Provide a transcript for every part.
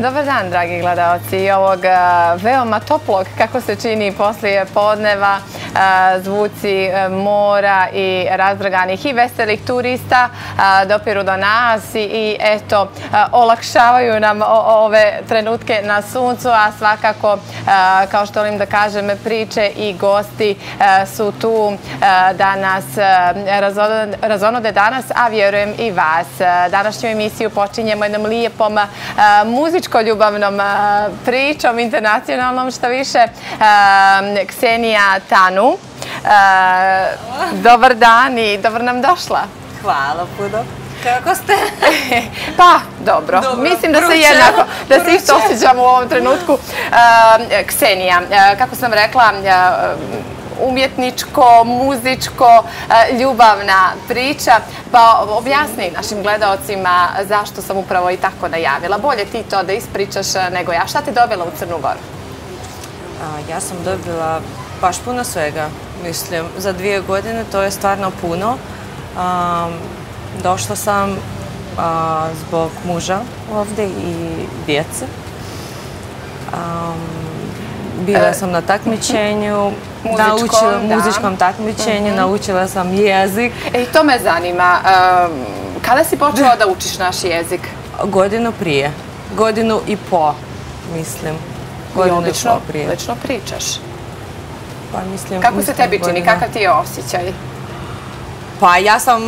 Dobar dan, dragi gledalci. Ovog eh, veoma toplog, kako se čini poslije podneva, zvuci e, mora i razdraganih i veselih turista dopiru do nas i eto, olakšavaju nam ove trenutke na suncu, a svakako, kao što volim da kažem, priče i gosti e, su tu e, da nas razonode danas, a vjerujem i vas. Današnju emisiju počinjemo jednom lijepom muzičko-ljubavnom pričom, internacionalnom, što više, Ksenija Tanu. Dobar dan i dobro nam došla. Hvala puno. Kako ste? Pa, dobro. Mislim da se jednako, da se isto osjećam u ovom trenutku. Ksenija, kako sam rekla, umjetničko, muzičko, e, ljubavna priča. Pa objasni našim gledalcima zašto sam upravo i tako najavila. Bolje ti to da ispričaš e, nego ja. Šta ti dobila u Crnu Goru? Ja sam dobila baš puno svega. Mislim, za dvije godine to je stvarno puno. Došla sam zbog muža ovdje i djece. Bila e, sam na takmičenju, muzičkom takmičenju, mhm. naučila sam jezik. E, to me zanima. Kada si počela da učiš naš jezik? Godinu prije. Godinu i po, mislim. Godinu i po prije. Odlično pričaš. Pa mislim... Kako se tebi čini? Kakav ti je osjećaj? Pa ja sam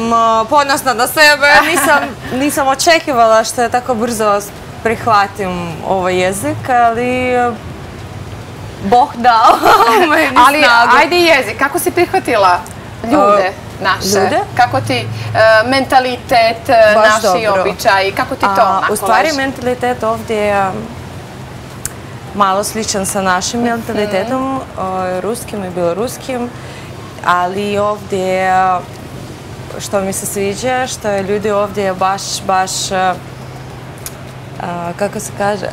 ponosna na sebe. Nisam očekivala što je tako brzo prihvatim ovaj jezik, ali Bog dao meni snagu. Ali ajde jezik, kako si prihvatila ljude naše? Ljude? Kako ti mentalitet, naši običaji, kako ti to nakolaš? U stvari mentalitet ovdje je malo sličan sa našim mentalitetom, ruskim i beloruskim, ali ovdje što mi se sviđa, što je ljudi ovdje baš, baš, kako se kaže,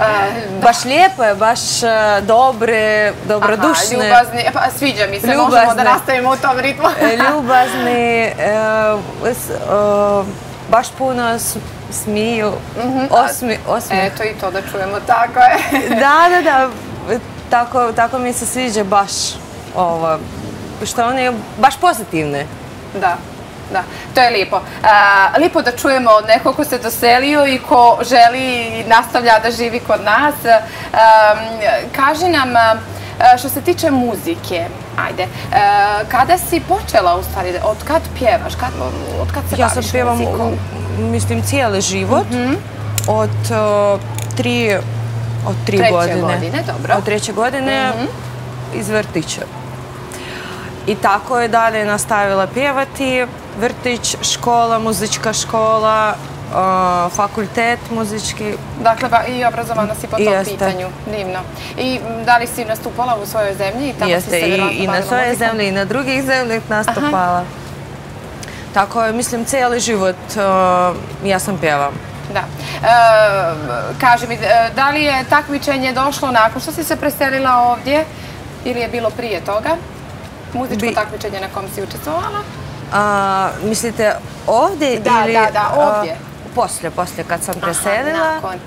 Baš lijepo je, baš e, dobre, dobrodušne. Aha, ljubazni, e, pa sviđa mi se, možemo da nastavimo u tom ritmu. E, ljubazni, baš puno smiju, mhm, osmi, osmi. Eto i to da čujemo, tako je. Da, da, da, tako, tako mi se sviđa baš ovo, što oni baš pozitivne. Da. Da, to je lijepo. Lijepo da čujemo od nekog ko se doselio i ko želi i nastavlja da živi kod nas. Kaži nam, što se tiče muzike, ajde, kada si počela u stvari, od kad pjevaš, od kad se baviš muzikom? Ja sam pjevam, mislim, cijeli život, mhm. od tri od tri godine. Treće godine, dobro. Od treće godine mhm. iz vrtića. I tako je dalje nastavila pjevati vrtić, škola, muzička škola, fakultet muzički. Dakle, i obrazovana si po tom pitanju. Divno. I da li si nastupala u svojoj zemlji? Jeste, i na svojoj zemlji i na drugih zemljih nastupala. Tako je, mislim, cijeli život ja sam pjevala. Da. Kaži mi, da li je takmičenje došlo nakon što si se preselila ovdje ili je bilo prije toga? Muzičko takmičenje na kom si učestvovala? Mislite ovdje da, ili... Da, da, da, ovdje. Poslije, poslije kad sam preselila. Aha, nakon.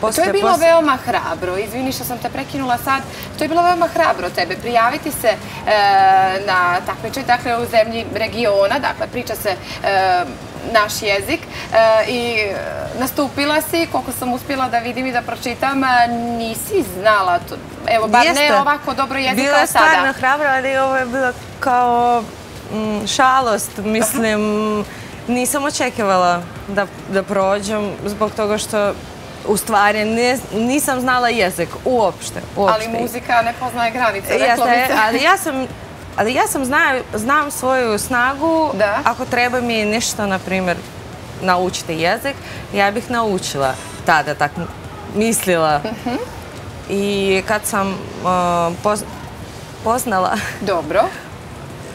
To je bilo veoma hrabro, izvini što sam te prekinula sad, to je bilo veoma hrabro tebe prijaviti se e, na takmičaj, dakle u zemlji regiona, dakle priča se e, naš jezik e, i nastupila si, koliko sam uspjela da vidim i da pročitam, nisi znala, evo bar ne ovako dobro jezik kao sada. Bila je stvarno hrabro, ali ovo je bilo kao Mm, šalost, mislim, nisam očekivala da prođem zbog toga što u stvari nisam znala jezik uopšte. Ali muzika ne poznaje granice, reklo bi se. Ali ja sam znam svoju snagu, ako treba mi nešto, na primjer, naučiti jezik, ja bih naučila tada, tako mislila. Mhm. I kad sam uh, poznala... Dobro.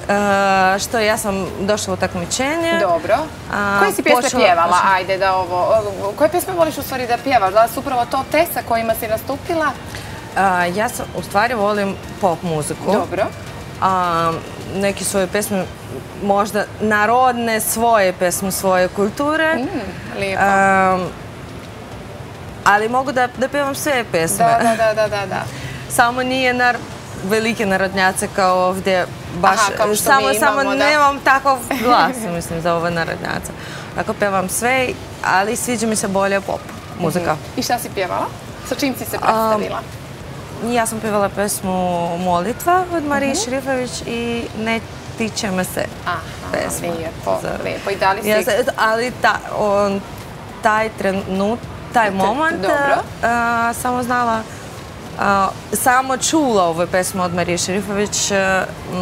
Eh, što ja sam došla u takmičenje. Dobro. Koje si pjesme pjevala? Ajde da ovo... Koje pjesme voliš u stvari da pjevaš? Da li su upravo to te sa kojima si nastupila? Ja sam u stvari volim pop muziku. Dobro. Neki svoje pjesme, možda narodne svoje pjesme, svoje kulture. Mm, lijepo. Ali mogu da pevam sve pesme. Da, da, da, da, da. Samo nije na velike narodnjace kao ovdje. Baš, Aha, kao što mi imamo, Samo nemam takav glas, mislim, za ove narodnjace. Tako pevam sve, ali sviđa mi se bolje pop muzika. I šta si pjevala? Sa čim si se predstavila? Ja sam pjevala pesmu Molitva od Marije mhm. Šrifović i Ne tiče me se pesma. Lijepo, lijepo. I da li si... Ali taj trenut, taj moment, samo znala, samo čula ovu pesmu od Marije Šrifović,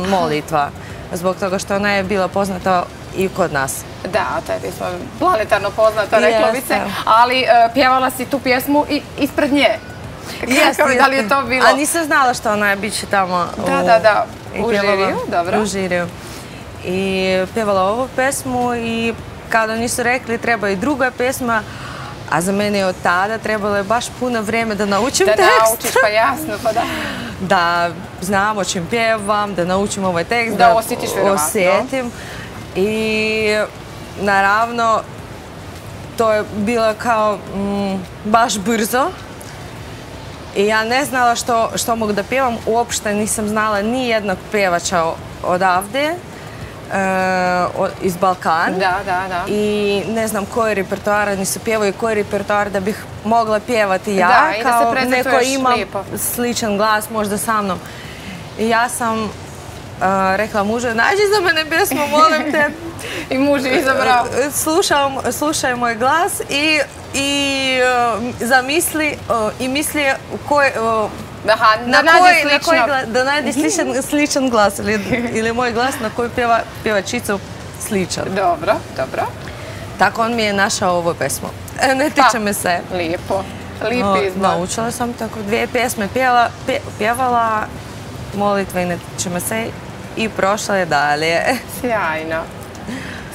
Molitva. Zbog toga što ona je bila poznata i kod nas. Da, ta je pisma planetarno poznata, reklo bi se. Ali e, pjevala si tu pjesmu i ispred nje. Da li je to bilo? A nisam znala što ona je biće tamo. Da, da, da. U žiriju, dobro. U žiriju. I pjevala ovu pesmu i kada nisu rekli treba i druga pesma, a za mene je od tada trebalo je baš puno vreme da naučim tekst. Da naučiš, pa jasno, pa da. Da znam o čem pjevam, da naučim ovaj tekst. Da osjetiš vjerovatno. Osjetim. I naravno, to je bilo kao mm, baš brzo. I ja ne znala što mogu da pjevam. Uopšte nisam znala ni jednog pjevača odavde. Eh, iz Balkana. Da, da, da. I ne znam koji repertoar, nisu pjevaju koji repertoar da bih mogla pjevati ja. Da, i da se prezentuješ neko ima sličan glas možda sa mnom. I ja sam uh, rekla mužu, nađi za mene pjesmu, molim te. I muž je izabrao. Eh, slušaj moj glas i, i zamisli i misli koje, Aha, da nađe slično. Da nađe sličan glas ili moj glas na koji pjeva pjevačica sličan. Dobro, dobro. Tako on mi je našao ovu pesmu. E, ne tiče me se. Lijepo. Lijepi izbor. Naučila sam tako dvije pjesme pjevala, molitva i ne tiče me se i prošla je dalje. Sjajno.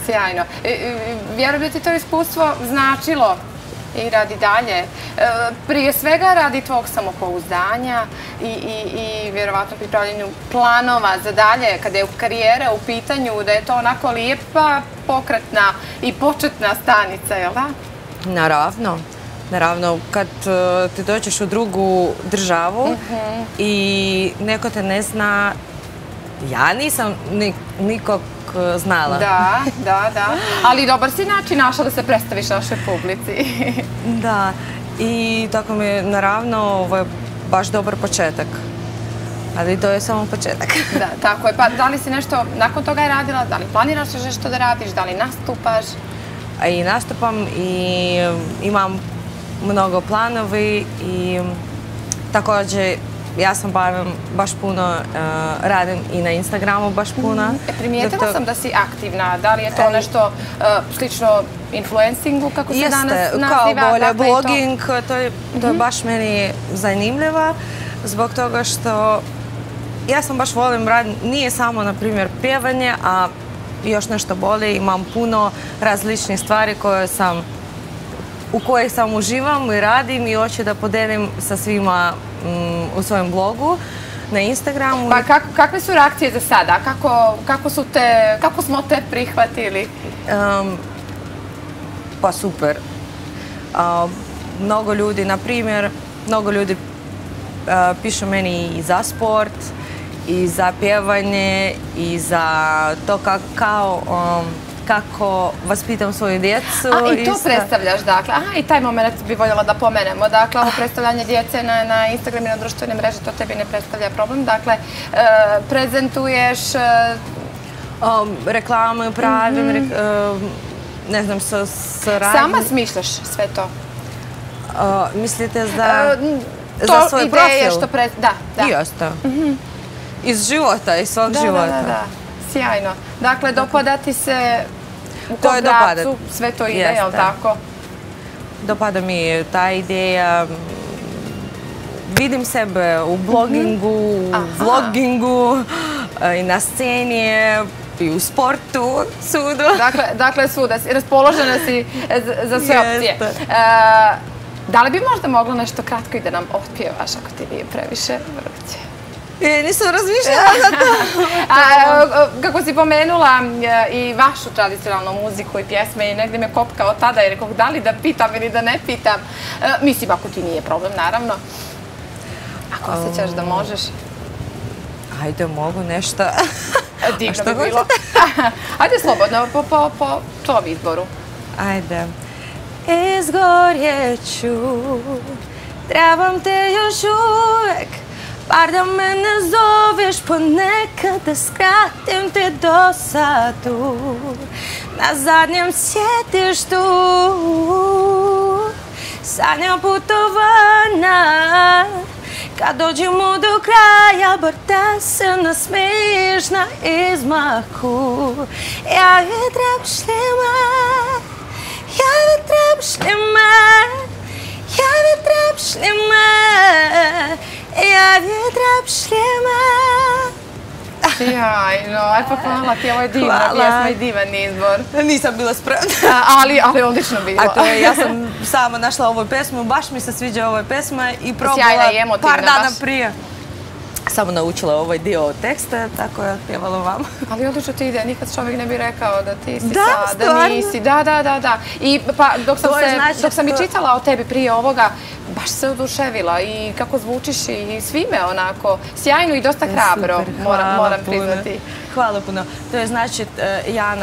Sjajno. E, vjerujem da ti to iskustvo značilo i radi dalje. E, prije svega radi tvojeg samopouzdanja i vjerovatno pripravljanju planova za dalje, kada je karijera u pitanju, da je to onako lijepa, pokretna i početna stanica, je li da? Naravno. Naravno, kad e, ti dođeš u drugu državu mhm. i neko te ne zna, ja nisam nikog E, znala. Da, da, da. Ali dobar si način našla da se predstaviš našoj publici. Da. I tako mi je naravno ovo je baš dobar početak. Ali to je samo početak. Da, tako je. Pa da li si nešto nakon toga je radila? Da li planiraš nešto da radiš? Da li nastupaš? I nastupam i imam mnogo planovi i također ja sam bavim baš puno, eh, radim i na Instagramu baš puno. Mhm. E, primijetila sam da si aktivna. Da li je to nešto eh, slično influencingu, kako se danas naziva? Jeste, kao bolje blogging, to je mhm. baš meni zanimljiva, zbog toga što ja sam baš volim raditi, nije samo, na primjer, pjevanje, a još nešto bolje, imam puno različnih stvari koje sam u kojoj sam uživam i radim i hoću da podelim sa svima u svojem blogu na Instagramu. Pa kakve su reakcije za sada? Kako smo te prihvatili? Pa super. Mnogo ljudi, na primjer, mnogo ljudi pišu meni i za sport, i za pjevanje, i za to kao kako vaspitam svoju djecu. A i to predstavljaš, dakle. Aha, i taj moment bi voljela da pomenemo. Dakle, ovo predstavljanje djece na Instagram i na društvenim mreže, to tebi ne predstavlja problem. Dakle, e, prezentuješ... E, um, reklame pravim, mhm. e, ne znam, sa radnjim. Sama smišljaš sve to? Mislite za svoj profil? To ideje što... Da, da. I osta. Mhm. Iz života, iz svog života. Da, da, da. Sjajno. Dakle, dopadati se u kom pravcu sve to ide, je li tako? Dopada mi ta ideja. Vidim sebe u blogingu, u vlogingu i na sceni i u sportu, sudu. Dakle, svuda. Raspoložena si za sve opcije. Da li bi možda mogla nešto kratko i da nam otpjevaš ako ti nije previše vruće? E, nisam razmišljala za to. Kako si pomenula i vašu tradicionalnu muziku i pjesme i negdje me kopka od tada i rekao da li da pitam ili da ne pitam. Mislim, ako ti nije problem, naravno. Ako osjećaš da možeš. Ajde, mogu nešto. Divno bi bilo. Ajde, slobodno, po tvojom izboru. Ajde. Izgorjeću, trebam te još uvek, bar da me ne zoveš ponekad da skratim te do sadu. Na zadnjem sjetištu, sanjam putovana, kad dođemo do kraja, bar da se nasmiješ na izmaku. Ja je trebšljima, ja je trebšljima, ja je trebšljima, ja je trebšljima. Jaj, no, aj pa hvala ti, ovo je divna pjesma i divan izbor. Nisam bila spremna. ali, ali odlično bilo. A to je, ja sam sama našla ovu pesmu, baš mi se sviđa ova pesma i probala par dana prije samo naučila ovaj dio teksta, tako je pjevala vam. Ali odlično ti ide, nikad čovjek ne bi rekao da ti si sad, da nisi. Da, da, da, da. I pa dok sam se, dok sam i čitala o tebi prije ovoga, baš se oduševila i kako zvučiš i svime onako sjajno i dosta hrabro, moram, moram priznati. Hvala puno. To je znači e, ja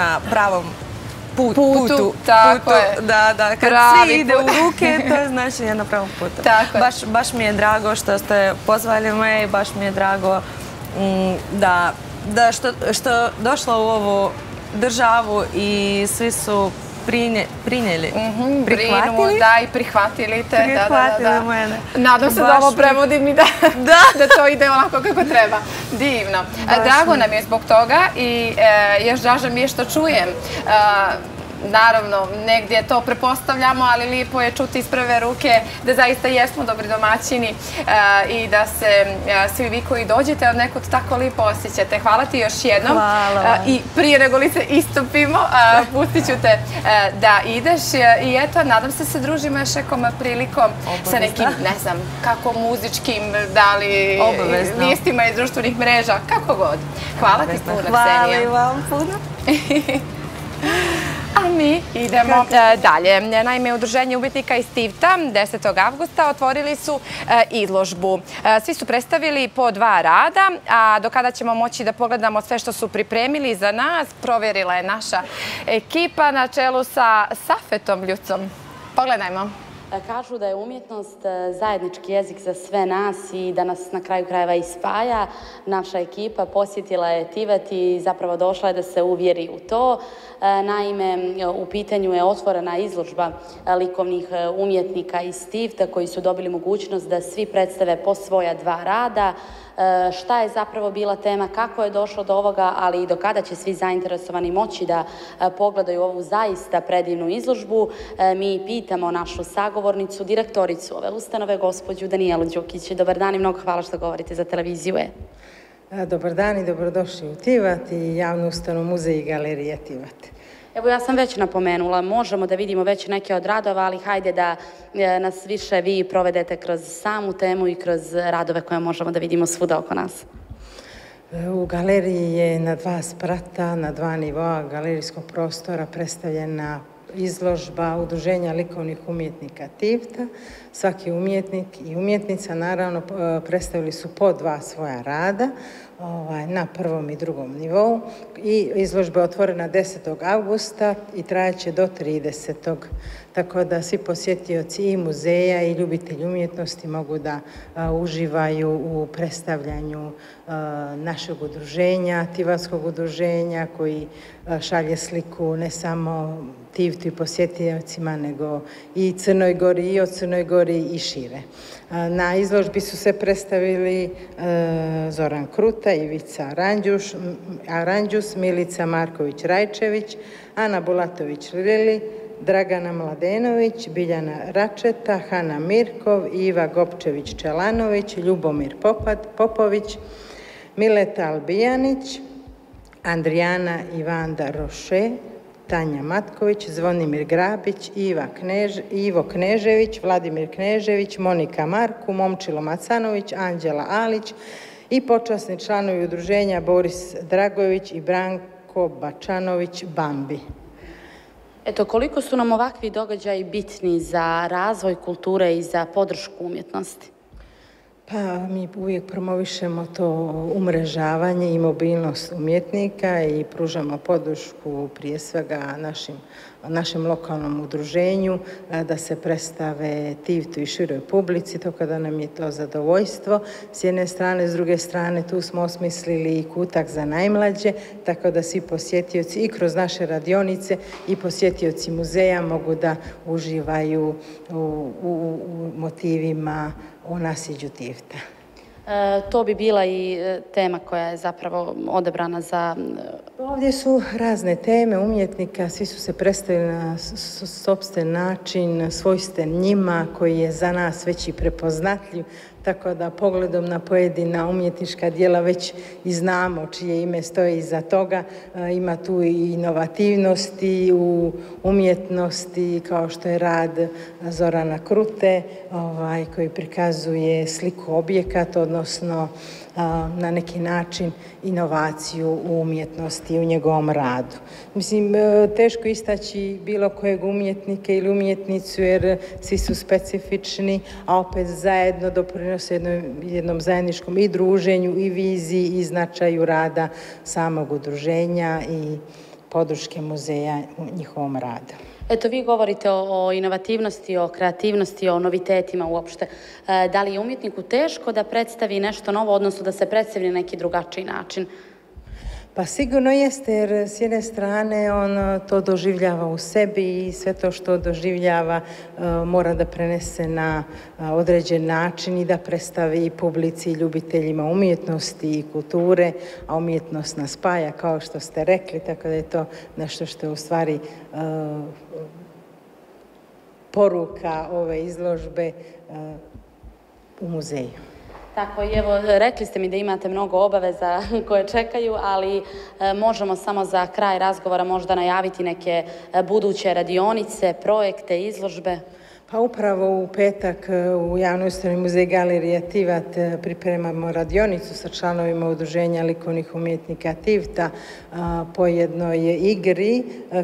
pravom putu. Tako je. Da, da, kad svi ide u ruke, to je znači ja na pravom putu. Tako je. Baš mi je drago što ste pozvali me i baš mi je drago mm, da što došla u ovu državu i svi su prinjeli, mhm, prihvatili. Da, i prihvatili te. Prihvatili mene. Nadam se da ovo prevodim i da to ide onako kako treba. Divno. Drago nam je zbog toga i e, još draže mi je što čujem naravno, negdje to prepostavljamo, ali lijepo je čuti iz prve ruke da zaista jesmo dobri domaćini eh, i da se eh, svi vi koji dođete od nekog tako lijepo osjećate. Hvala ti još jednom. Hvala. Eh, I prije nego li se istupimo, pustit ću te da ideš i eto, nadam se se družimo još nekom prilikom sa nekim, ne znam, kako muzičkim, da li vijestima iz društvenih mreža, kako god. Hvala ti puno, Ksenija. Hvala i vam puno. Mi idemo e, dalje. Naime, Udruženje umjetnika iz Tivta 10. avgusta otvorili su e, izložbu. E, svi su predstavili po dva rada, a do kada ćemo moći da pogledamo sve što su pripremili za nas, provjerila je naša ekipa na čelu sa Safetom Ljucom. Pogledajmo. E, kažu da je umjetnost e, zajednički jezik za sve nas i da nas na kraju krajeva ispaja. Naša ekipa posjetila je Tivet i zapravo došla je da se uvjeri u to. E, naime, u pitanju je otvorena izložba likovnih umjetnika iz Tivta koji su dobili mogućnost da svi predstave po svoja dva rada. E, šta je zapravo bila tema, kako je došlo do ovoga, ali i do kada će svi zainteresovani moći da e, pogledaju ovu zaista predivnu izložbu. E, mi pitamo našu sagovornicu, direktoricu ove ustanove, gospođu Danijelu Đukić. Dobar dan i mnogo hvala što govorite za televiziju. Dobar dan i dobrodošli u Tivat i javnu ustanu Muzej i galerije Tivat. Evo ja sam već napomenula, možemo da vidimo već neke od radova, ali hajde da e, nas više vi provedete kroz samu temu i kroz radove koje možemo da vidimo svuda oko nas. E, u galeriji je na dva sprata, na dva nivoa galerijskog prostora predstavljena izložba Udruženja likovnih umjetnika TIVTA. Svaki umjetnik i umjetnica naravno predstavili su po dva svoja rada ovaj, na prvom i drugom nivou i izložba je otvorena 10. augusta i trajaće do 30. Tako da svi posjetioci i muzeja i ljubitelji umjetnosti mogu da uživaju u predstavljanju našeg udruženja, Tivarskog udruženja koji šalje sliku ne samo Tivtu i posjetiocima, nego i Crnoj Gori, i od Crnoj Gori i šire. Na izložbi su se predstavili Zoran Kruta, Ivica Aranđus, Milica Marković-Rajčević, Ana Bulatović-Lili, Dragana Mladenović, Biljana Račeta, Hana Mirkov, Iva Gopčević-Čelanović, Ljubomir Popović, Mileta Albijanić, Andrijana Ivanda Roše, Tanja Matković, Zvonimir Grabić, Iva Knež, Ivo Knežević, Vladimir Knežević, Monika Marku, Momčilo Macanović, Anđela Alić i počasni članovi udruženja Boris Dragović i Branko Bačanović Bambi. Eto, koliko su nam ovakvi događaji bitni za razvoj kulture i za podršku umjetnosti? Pa mi uvijek promovišemo to umrežavanje i mobilnost umjetnika i pružamo podršku prije svega našim našem lokalnom udruženju e, da se predstave TIVTU i široj publici, to kada nam je to zadovoljstvo. S jedne strane, s druge strane, tu smo osmislili i kutak za najmlađe, tako da svi posjetioci i kroz naše radionice i posjetioci muzeja mogu da uživaju u, u, u motivima o nasiđu TIVTA. E, to bi bila i e, tema koja je zapravo odebrana za... E, Ovdje su razne teme umjetnika, svi su se predstavili na sobstven način, svojsten njima, koji je za nas već i prepoznatljiv, tako da pogledom na pojedina umjetnička dijela već i znamo čije ime stoje iza toga. E, ima tu i inovativnosti u umjetnosti, kao što je rad e, Zorana Krute, ovaj, koji prikazuje sliku objekat, odnosno na neki način inovaciju u umjetnosti i u njegovom radu. Mislim, e, teško istaći bilo kojeg umjetnika ili umjetnicu jer svi su specifični, a opet zajedno doprinose jednom, jednom zajedničkom i druženju i viziji i značaju rada samog udruženja i podrške muzeja u njihovom radu. Eto, vi govorite o, inovativnosti, o kreativnosti, o novitetima uopšte. E, da li je umjetniku teško da predstavi nešto novo, odnosno da se predstavi na neki drugačiji način? Pa sigurno jeste, jer s jedne strane on e, to doživljava u sebi i sve to što doživljava e, mora da prenese na e, određen način i da predstavi publici i ljubiteljima umjetnosti i kulture, a umjetnost nas spaja, kao što ste rekli, tako da je to nešto što je u stvari poruka ove izložbe u muzeju. Tako i evo, rekli ste mi da imate mnogo obaveza koje čekaju, ali e, možemo samo za kraj razgovora možda najaviti neke e, buduće radionice, projekte, izložbe. Pa upravo u petak e, u javnoj ustanovi muzej Galerija Tivat e, pripremamo radionicu sa članovima udruženja likovnih umjetnika Tivta e, po jednoj igri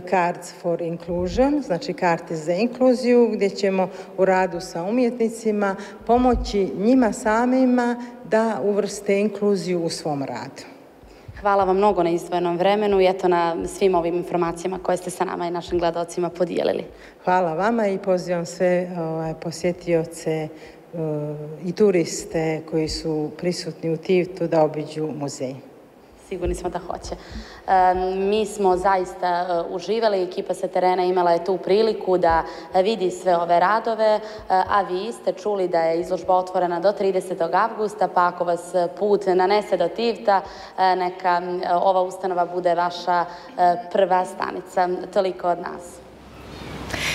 Cards for Inclusion, znači karte za inkluziju, gdje ćemo u radu sa umjetnicima pomoći njima samima da uvrste inkluziju u svom radu. Hvala vam mnogo na izdvojenom vremenu i eto na svim ovim informacijama koje ste sa nama i našim gledalcima podijelili. Hvala vama i pozivam sve ovaj, posjetioce eh, i turiste koji su prisutni u Tivtu da obiđu muzej sigurni smo da hoće. Mi smo zaista e, uživali, ekipa sa terena imala je tu priliku da vidi sve ove radove, e, a vi ste čuli da je izložba otvorena do 30. avgusta, pa ako vas put nanese do Tivta, e, neka ova ustanova bude vaša prva stanica. Toliko od nas.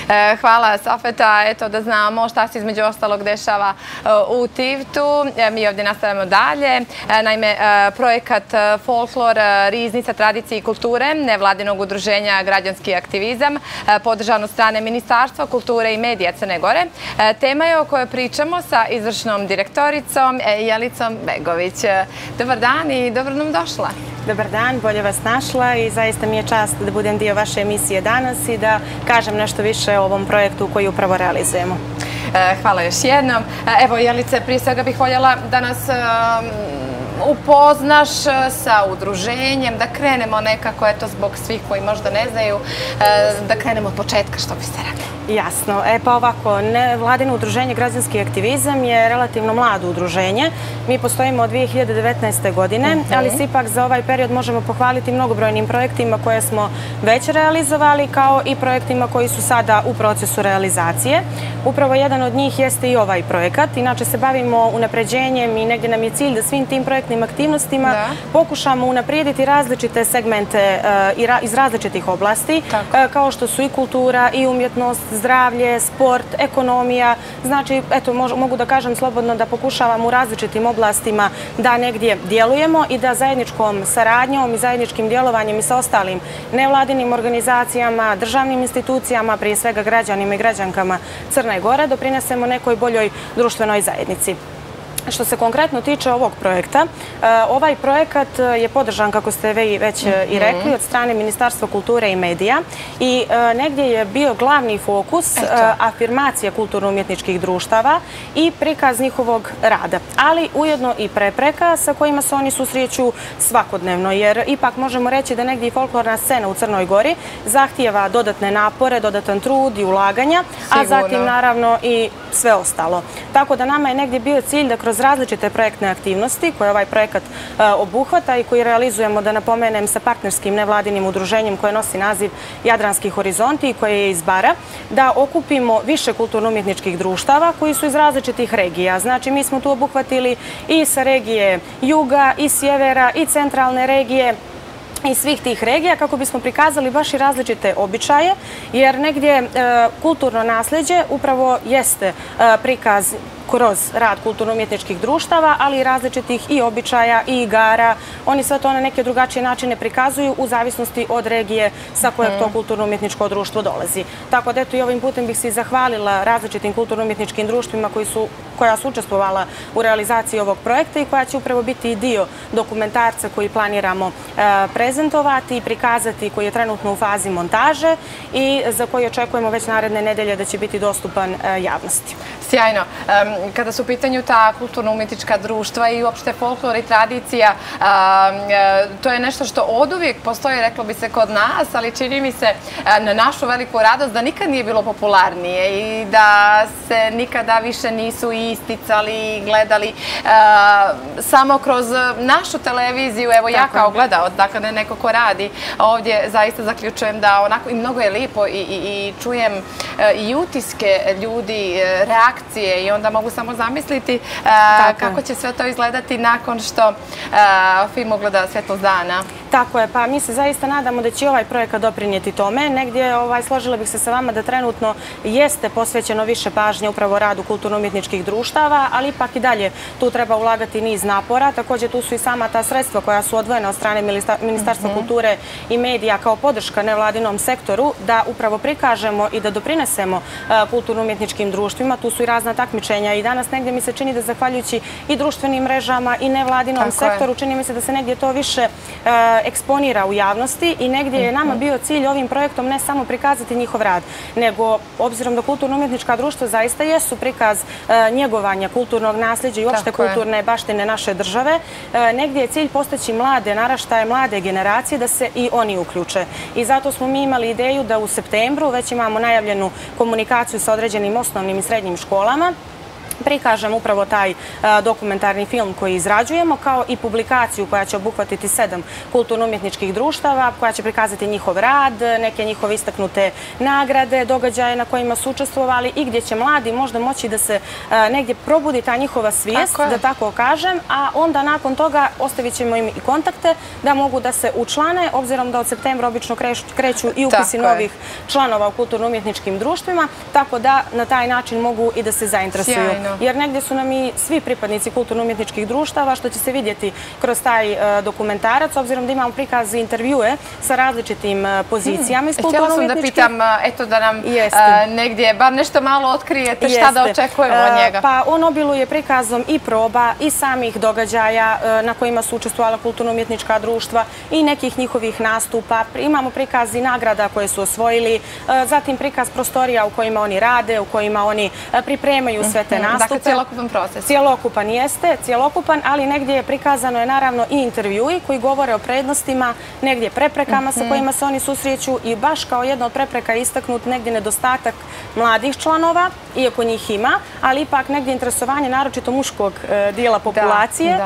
E, hvala Safeta, eto da znamo šta se između ostalog dešava e, u Tivtu. E, mi ovdje nastavljamo dalje. E, naime, projekat Folklor, Riznica, Tradicije i kulture, nevladinog udruženja Građanski aktivizam, podržan od strane Ministarstva kulture i medija Crne Gore. Tema je o kojoj pričamo sa izvršnom direktoricom Jelicom Begović. Dobar dan i dobro nam došla. Dobar dan, bolje vas našla i zaista mi je čast da budem dio vaše emisije danas i da kažem nešto više o ovom projektu koji upravo realizujemo. E, hvala još jednom. E, evo, Jelice, prije svega bih voljela da nas e, upoznaš sa udruženjem, da krenemo nekako, eto, zbog svih koji možda ne znaju, da krenemo od početka, što bi se rekli. Jasno. E pa ovako, Vladino udruženje Građanski aktivizam je relativno mlado udruženje. Mi postojimo od 2019. godine, ali se ipak za ovaj period možemo pohvaliti mnogobrojnim projektima koje smo već realizovali, kao i projektima koji su sada u procesu realizacije. Upravo jedan od njih jeste i ovaj projekat. Inače se bavimo unapređenjem i negdje nam je cilj da svim tim projektnim aktivnostima pokušamo unaprijediti različite segmente e, iz različitih oblasti, e, kao što su i kultura, i umjetnost, zdravlje, sport, ekonomija. Znači, eto, mogu da kažem slobodno da pokušavam u različitim oblastima da negdje djelujemo i da zajedničkom saradnjom i zajedničkim djelovanjem i sa ostalim nevladinim organizacijama, državnim institucijama, prije svega građanima i građankama Crne Gore, doprinesemo nekoj boljoj društvenoj zajednici. Što se konkretno tiče ovog projekta, e, ovaj projekat je podržan, kako ste već i mhm. rekli, od strane Ministarstva kulture i medija i e, negdje je bio glavni fokus e, afirmacije kulturno-umjetničkih društava i prikaz njihovog rada, ali ujedno i prepreka sa kojima se oni susrijeću svakodnevno, jer ipak možemo reći da negdje i folklorna scena u Crnoj Gori zahtijeva dodatne napore, dodatan trud i ulaganja, a zatim naravno i sve ostalo. Tako da nama je negdje bio cilj da kroz različite projektne aktivnosti koje ovaj projekat e, obuhvata i koji realizujemo, da napomenem, sa partnerskim nevladinim udruženjem koje nosi naziv Jadranski horizonti i koje je iz Bara, da okupimo više kulturno-umjetničkih društava koji su iz različitih regija. Znači, mi smo tu obuhvatili i sa regije Juga, i Sjevera, i centralne regije, i svih tih regija kako bismo prikazali baš i različite običaje, jer negdje e, kulturno nasljeđe upravo jeste e, prikaz kroz rad kulturno-umjetničkih društava, ali i različitih i običaja i igara. Oni sve to na neke drugačije načine prikazuju u zavisnosti od regije sa kojeg to mhm. kulturno-umjetničko društvo dolazi. Tako da eto i ovim putem bih se zahvalila različitim kulturno-umjetničkim društvima koja su učestvovala u realizaciji ovog projekta i koja će upravo biti i dio dokumentarca koji planiramo e, prezentovati i prikazati koji je trenutno u fazi montaže i za koji očekujemo već naredne nedelje da će biti dostupan e, javnosti. Sjajno. Kada su u pitanju ta kulturno-umjetička društva i uopšte folklor i tradicija, e, to je nešto što od uvijek postoji, reklo bi se, kod nas, ali čini mi se na našu veliku radost da nikad nije bilo popularnije i da se nikada više nisu isticali i gledali samo kroz našu televiziju. Evo ja kao gledao, dakle ne neko ko radi, ovdje zaista zaključujem da onako i mnogo je lipo i čujem e, i utiske ljudi, e, reakcije i onda mogu samo zamisliti e, kako će sve to izgledati nakon što e, film ugleda svjetlost dana. Tako je, pa mi se zaista nadamo da će ovaj projekat doprinijeti tome. Negdje ovaj, složila bih se sa vama da trenutno jeste posvećeno više pažnje upravo radu kulturno-umjetničkih društava, ali ipak i dalje tu treba ulagati niz napora. Također tu su i sama ta sredstva koja su odvojena od strane Ministarstva mhm. kulture i medija kao podrška nevladinom sektoru da upravo prikažemo i da doprinesemo e, kulturno-umjetničkim društvima. Tu su i razna takmičenja i danas negdje mi se čini da zahvaljujući i društvenim mrežama i nevladinom sektoru, čini mi se da se negdje to više e, eksponira u javnosti i negdje je nama mhm. bio cilj ovim projektom ne samo prikazati njihov rad, nego obzirom da kulturno-umjetnička društva zaista jesu prikaz e, njegovanja kulturnog nasljeđa i uopšte kulturne baštine naše države, e, negdje je cilj postaći mlade naraštaje, mlade generacije da se i oni uključe. I zato smo mi imali ideju da u septembru već imamo najavljenu komunikaciju sa određenim osnovnim i srednjim školama školama prikažem upravo taj dokumentarni film koji izrađujemo, kao i publikaciju koja će obuhvatiti sedam kulturno-umjetničkih društava, koja će prikazati njihov rad, neke njihove istaknute nagrade, događaje na kojima su učestvovali i gdje će mladi možda moći da se negdje probudi ta njihova svijest, da tako kažem, a onda nakon toga ostavit ćemo im i kontakte da mogu da se učlane, obzirom da od septembra obično kreću i upisi novih članova u kulturno-umjetničkim društvima, tako da na taj način mogu i da se zainteresuju jer negdje su nam i svi pripadnici kulturno-umjetničkih društava, što će se vidjeti kroz taj e, dokumentarac, obzirom da imamo prikaz intervjue sa različitim e, pozicijama iz kulturno-umjetničkih. Htjela sam da pitam, e, eto da nam negdje bar nešto malo otkrijete, šta da očekujemo od njega? Pa on obiluje prikazom i proba i samih događaja na kojima su učestvovala kulturno-umjetnička društva i nekih njihovih nastupa. Imamo prikaz i nagrada koje su osvojili, zatim prikaz prostorija u kojima oni rade, u kojima oni pripremaju sve te nastupe. Dakle, cijelokupan proces. Cijelokupan jeste, cijelokupan, ali negdje je prikazano je naravno i intervjui koji govore o prednostima, negdje preprekama sa mhm. kojima se oni susrijeću i baš kao jedna od prepreka je istaknut negdje nedostatak mladih članova, iako njih ima, ali ipak negdje interesovanje naročito muškog e, dijela populacije, e,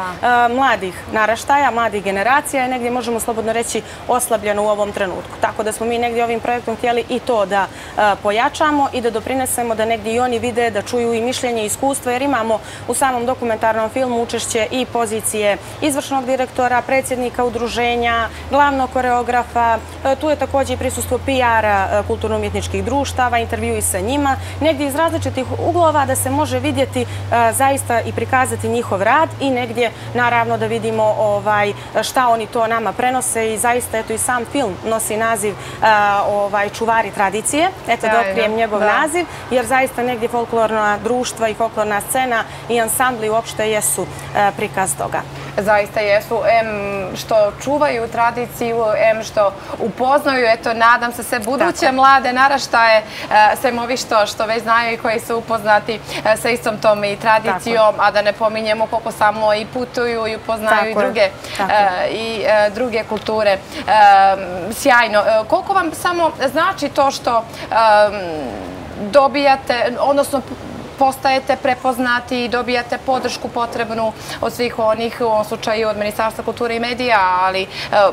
mladih naraštaja, mladih generacija je negdje, možemo slobodno reći, oslabljeno u ovom trenutku. Tako da smo mi negdje ovim projektom htjeli i to da e, pojačamo i da doprinesemo da negdje i oni vide, da čuju i mišljenje i iskustva, jer imamo u samom dokumentarnom filmu učešće i pozicije izvršnog direktora, predsjednika udruženja, glavnog koreografa. E, tu je također i prisustvo PR-a e, kulturno-umjetničkih društava, intervju i sa njima. Negdje iz različitih uglova da se može vidjeti e, zaista i prikazati njihov rad i negdje naravno da vidimo ovaj, šta oni to nama prenose i zaista eto i sam film nosi naziv ovaj, Čuvari tradicije. Eto da otkrijem njegov naziv, jer zaista negdje folklorna društva i folklorna folklorna scena i ansambli uopšte jesu prikaz toga zaista jesu, em što čuvaju tradiciju, em što upoznaju, eto, nadam se se buduće mlade naraštaje, e, sem ovi što, što već znaju i koji su upoznati e, sa istom tom i tradicijom, a da ne pominjemo koliko samo i putuju i upoznaju i druge, e, i druge kulture. Sjajno. Koliko vam samo znači to što dobijate, odnosno postajete prepoznati i dobijate podršku potrebnu od svih onih, u ovom slučaju od Ministarstva kulture i medija, ali e,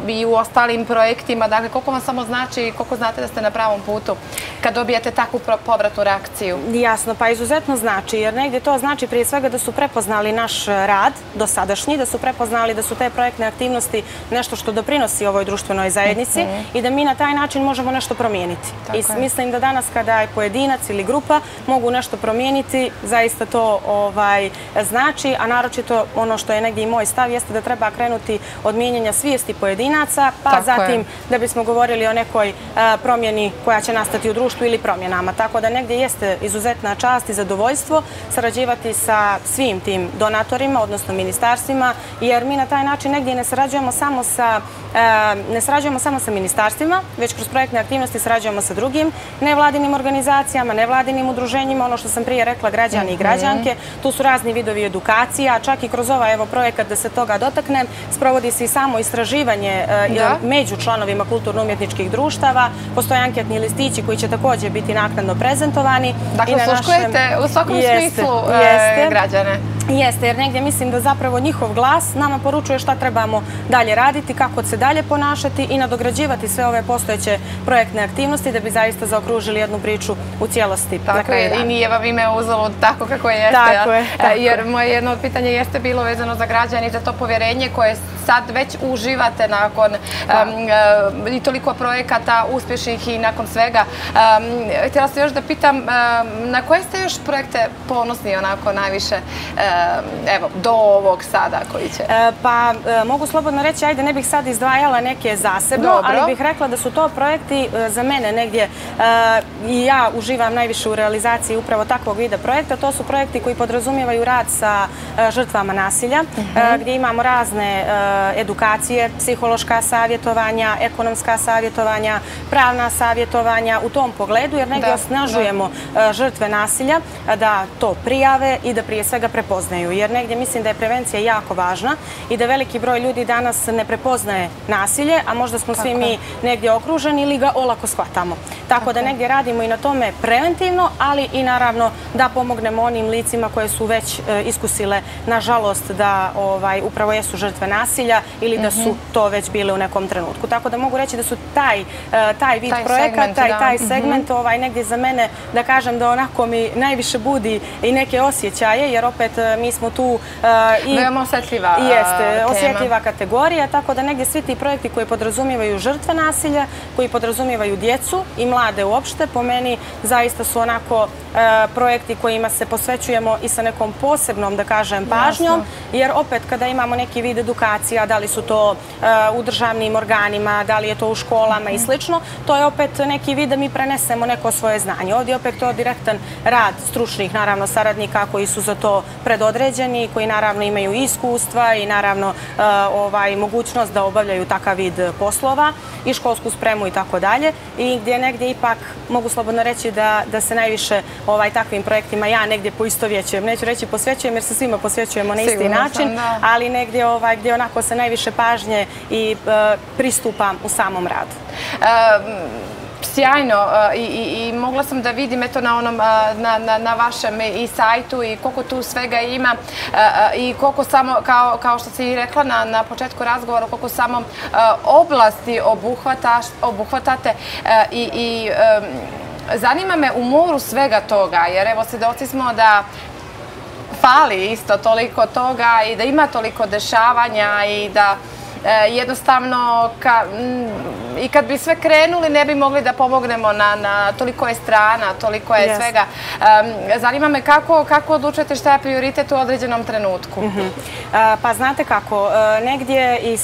i u ostalim projektima. Dakle, koliko vam samo znači i koliko znate da ste na pravom putu kad dobijete takvu povratnu reakciju? Jasno, pa izuzetno znači, jer negdje to znači prije svega da su prepoznali naš rad do sadašnji, da su prepoznali da su te projektne aktivnosti nešto što doprinosi ovoj društvenoj zajednici mhm. i da mi na taj način možemo nešto promijeniti. I mislim da danas kada je pojedinac ili grupa mogu nešto promijeniti, zaista to ovaj, znači, a naročito ono što je negdje i moj stav jeste da treba krenuti od mijenjanja svijesti pojedinaca, pa zatim da bismo govorili o nekoj promjeni koja će nastati u društvu ili promjenama. Tako da negdje jeste izuzetna čast i zadovoljstvo sarađivati sa svim tim donatorima, odnosno ministarstvima, jer mi na taj način negdje ne sarađujemo samo sa ne sarađujemo samo sa ministarstvima, već kroz projektne aktivnosti sarađujemo sa drugim nevladinim organizacijama, nevladinim udruženjima, ono što sam prije rekla, građani i mhm. građanke. Tu su razni vidovi edukacija, čak i kroz ovaj projekat da se toga dotaknem, sprovodi se i samo istraživanje e, među članovima kulturno-umjetničkih društava. Postoje anketni listići koji će također biti naknadno prezentovani. Dakle, sluškujete u svakom smislu e, građane. Jeste, jer negdje mislim da zapravo njihov glas nama poručuje šta trebamo dalje raditi, kako se dalje ponašati i nadograđivati sve ove postojeće projektne aktivnosti da bi zaista zaokružili jednu priču u cijelosti. Tako je, i nije vam ime uzalo tako kako jeste. Tako je. Jer moje jedno od pitanja jeste bilo vezano za građani i za to povjerenje koje sad već uživate nakon i toliko projekata uspješnih i nakon svega. Htjela sam još da pitam na koje ste još projekte ponosni onako najviše evo, do ovog sada koji će? E, pa e, mogu slobodno reći, ajde ne bih sad izdvajala neke zasebno, ali bih rekla da su to projekti e, za mene negdje i ja uživam najviše u realizaciji upravo takvog vida projekta. To su projekti koji podrazumijevaju rad sa žrtvama nasilja, mhm. gdje imamo razne edukacije, psihološka savjetovanja, ekonomska savjetovanja, pravna savjetovanja u tom pogledu, jer negdje osnažujemo žrtve nasilja da to prijave i da prije svega prepoznaju. Jer negdje mislim da je prevencija jako važna i da veliki broj ljudi danas ne prepoznaje nasilje, a možda smo svi mi negdje okruženi ili ga olako shvatamo. Tako da negdje radimo i na tome preventivno, ali i naravno da pomognemo onim licima koje su već e, iskusile, nažalost, da ovaj, upravo jesu žrtve nasilja ili da su mhm. to već bile u nekom trenutku. Tako da mogu reći da su taj, e, taj vid projekata i taj mhm. segment ovaj, negdje za mene, da kažem da onako mi najviše budi i neke osjećaje, jer opet e, mi smo tu i... Veoma osjetljiva Jeste, osjetljiva kategorija, tako da negdje svi ti projekti koji podrazumijevaju žrtve nasilja, koji podrazumijevaju djecu i mlade uopšte, po meni zaista su onako projekti kojima se posvećujemo i sa nekom posebnom, da kažem, pažnjom, jer opet kada imamo neki vid edukacija, da li su to u državnim organima, da li je to u školama i mhm. slično, to je opet neki vid da mi prenesemo neko svoje znanje. Ovdje opet to direktan rad stručnih, naravno, saradnika koji su za to predodređeni, koji naravno imaju iskustva i naravno ovaj, mogućnost da obavljaju takav vid poslova i školsku spremu i tako dalje. I gdje negdje ipak mogu slobodno reći da, da se najviše ovaj, takvim projektima ja negdje poistovjećujem. Neću reći posvećujem jer se svima posvećujemo na isti način, ali negdje ovaj, gdje onako se najviše pažnje i e, pristupam u samom radu. Sjajno i mogla sam da vidim na vašem i sajtu i koliko tu svega ima i koliko samo, kao što si rekla na početku razgovora, koliko samo oblasti obuhvatate i zanima me u moru svega toga, jer evo svjedoci smo da fali isto toliko toga i da ima toliko dešavanja i da jednostavno i kad bi sve krenuli ne bi mogli da pomognemo na toliko je strana, toliko je svega. Zanima me kako odlučujete šta je prioritet u određenom trenutku? Mhm. Pa znate kako, negdje i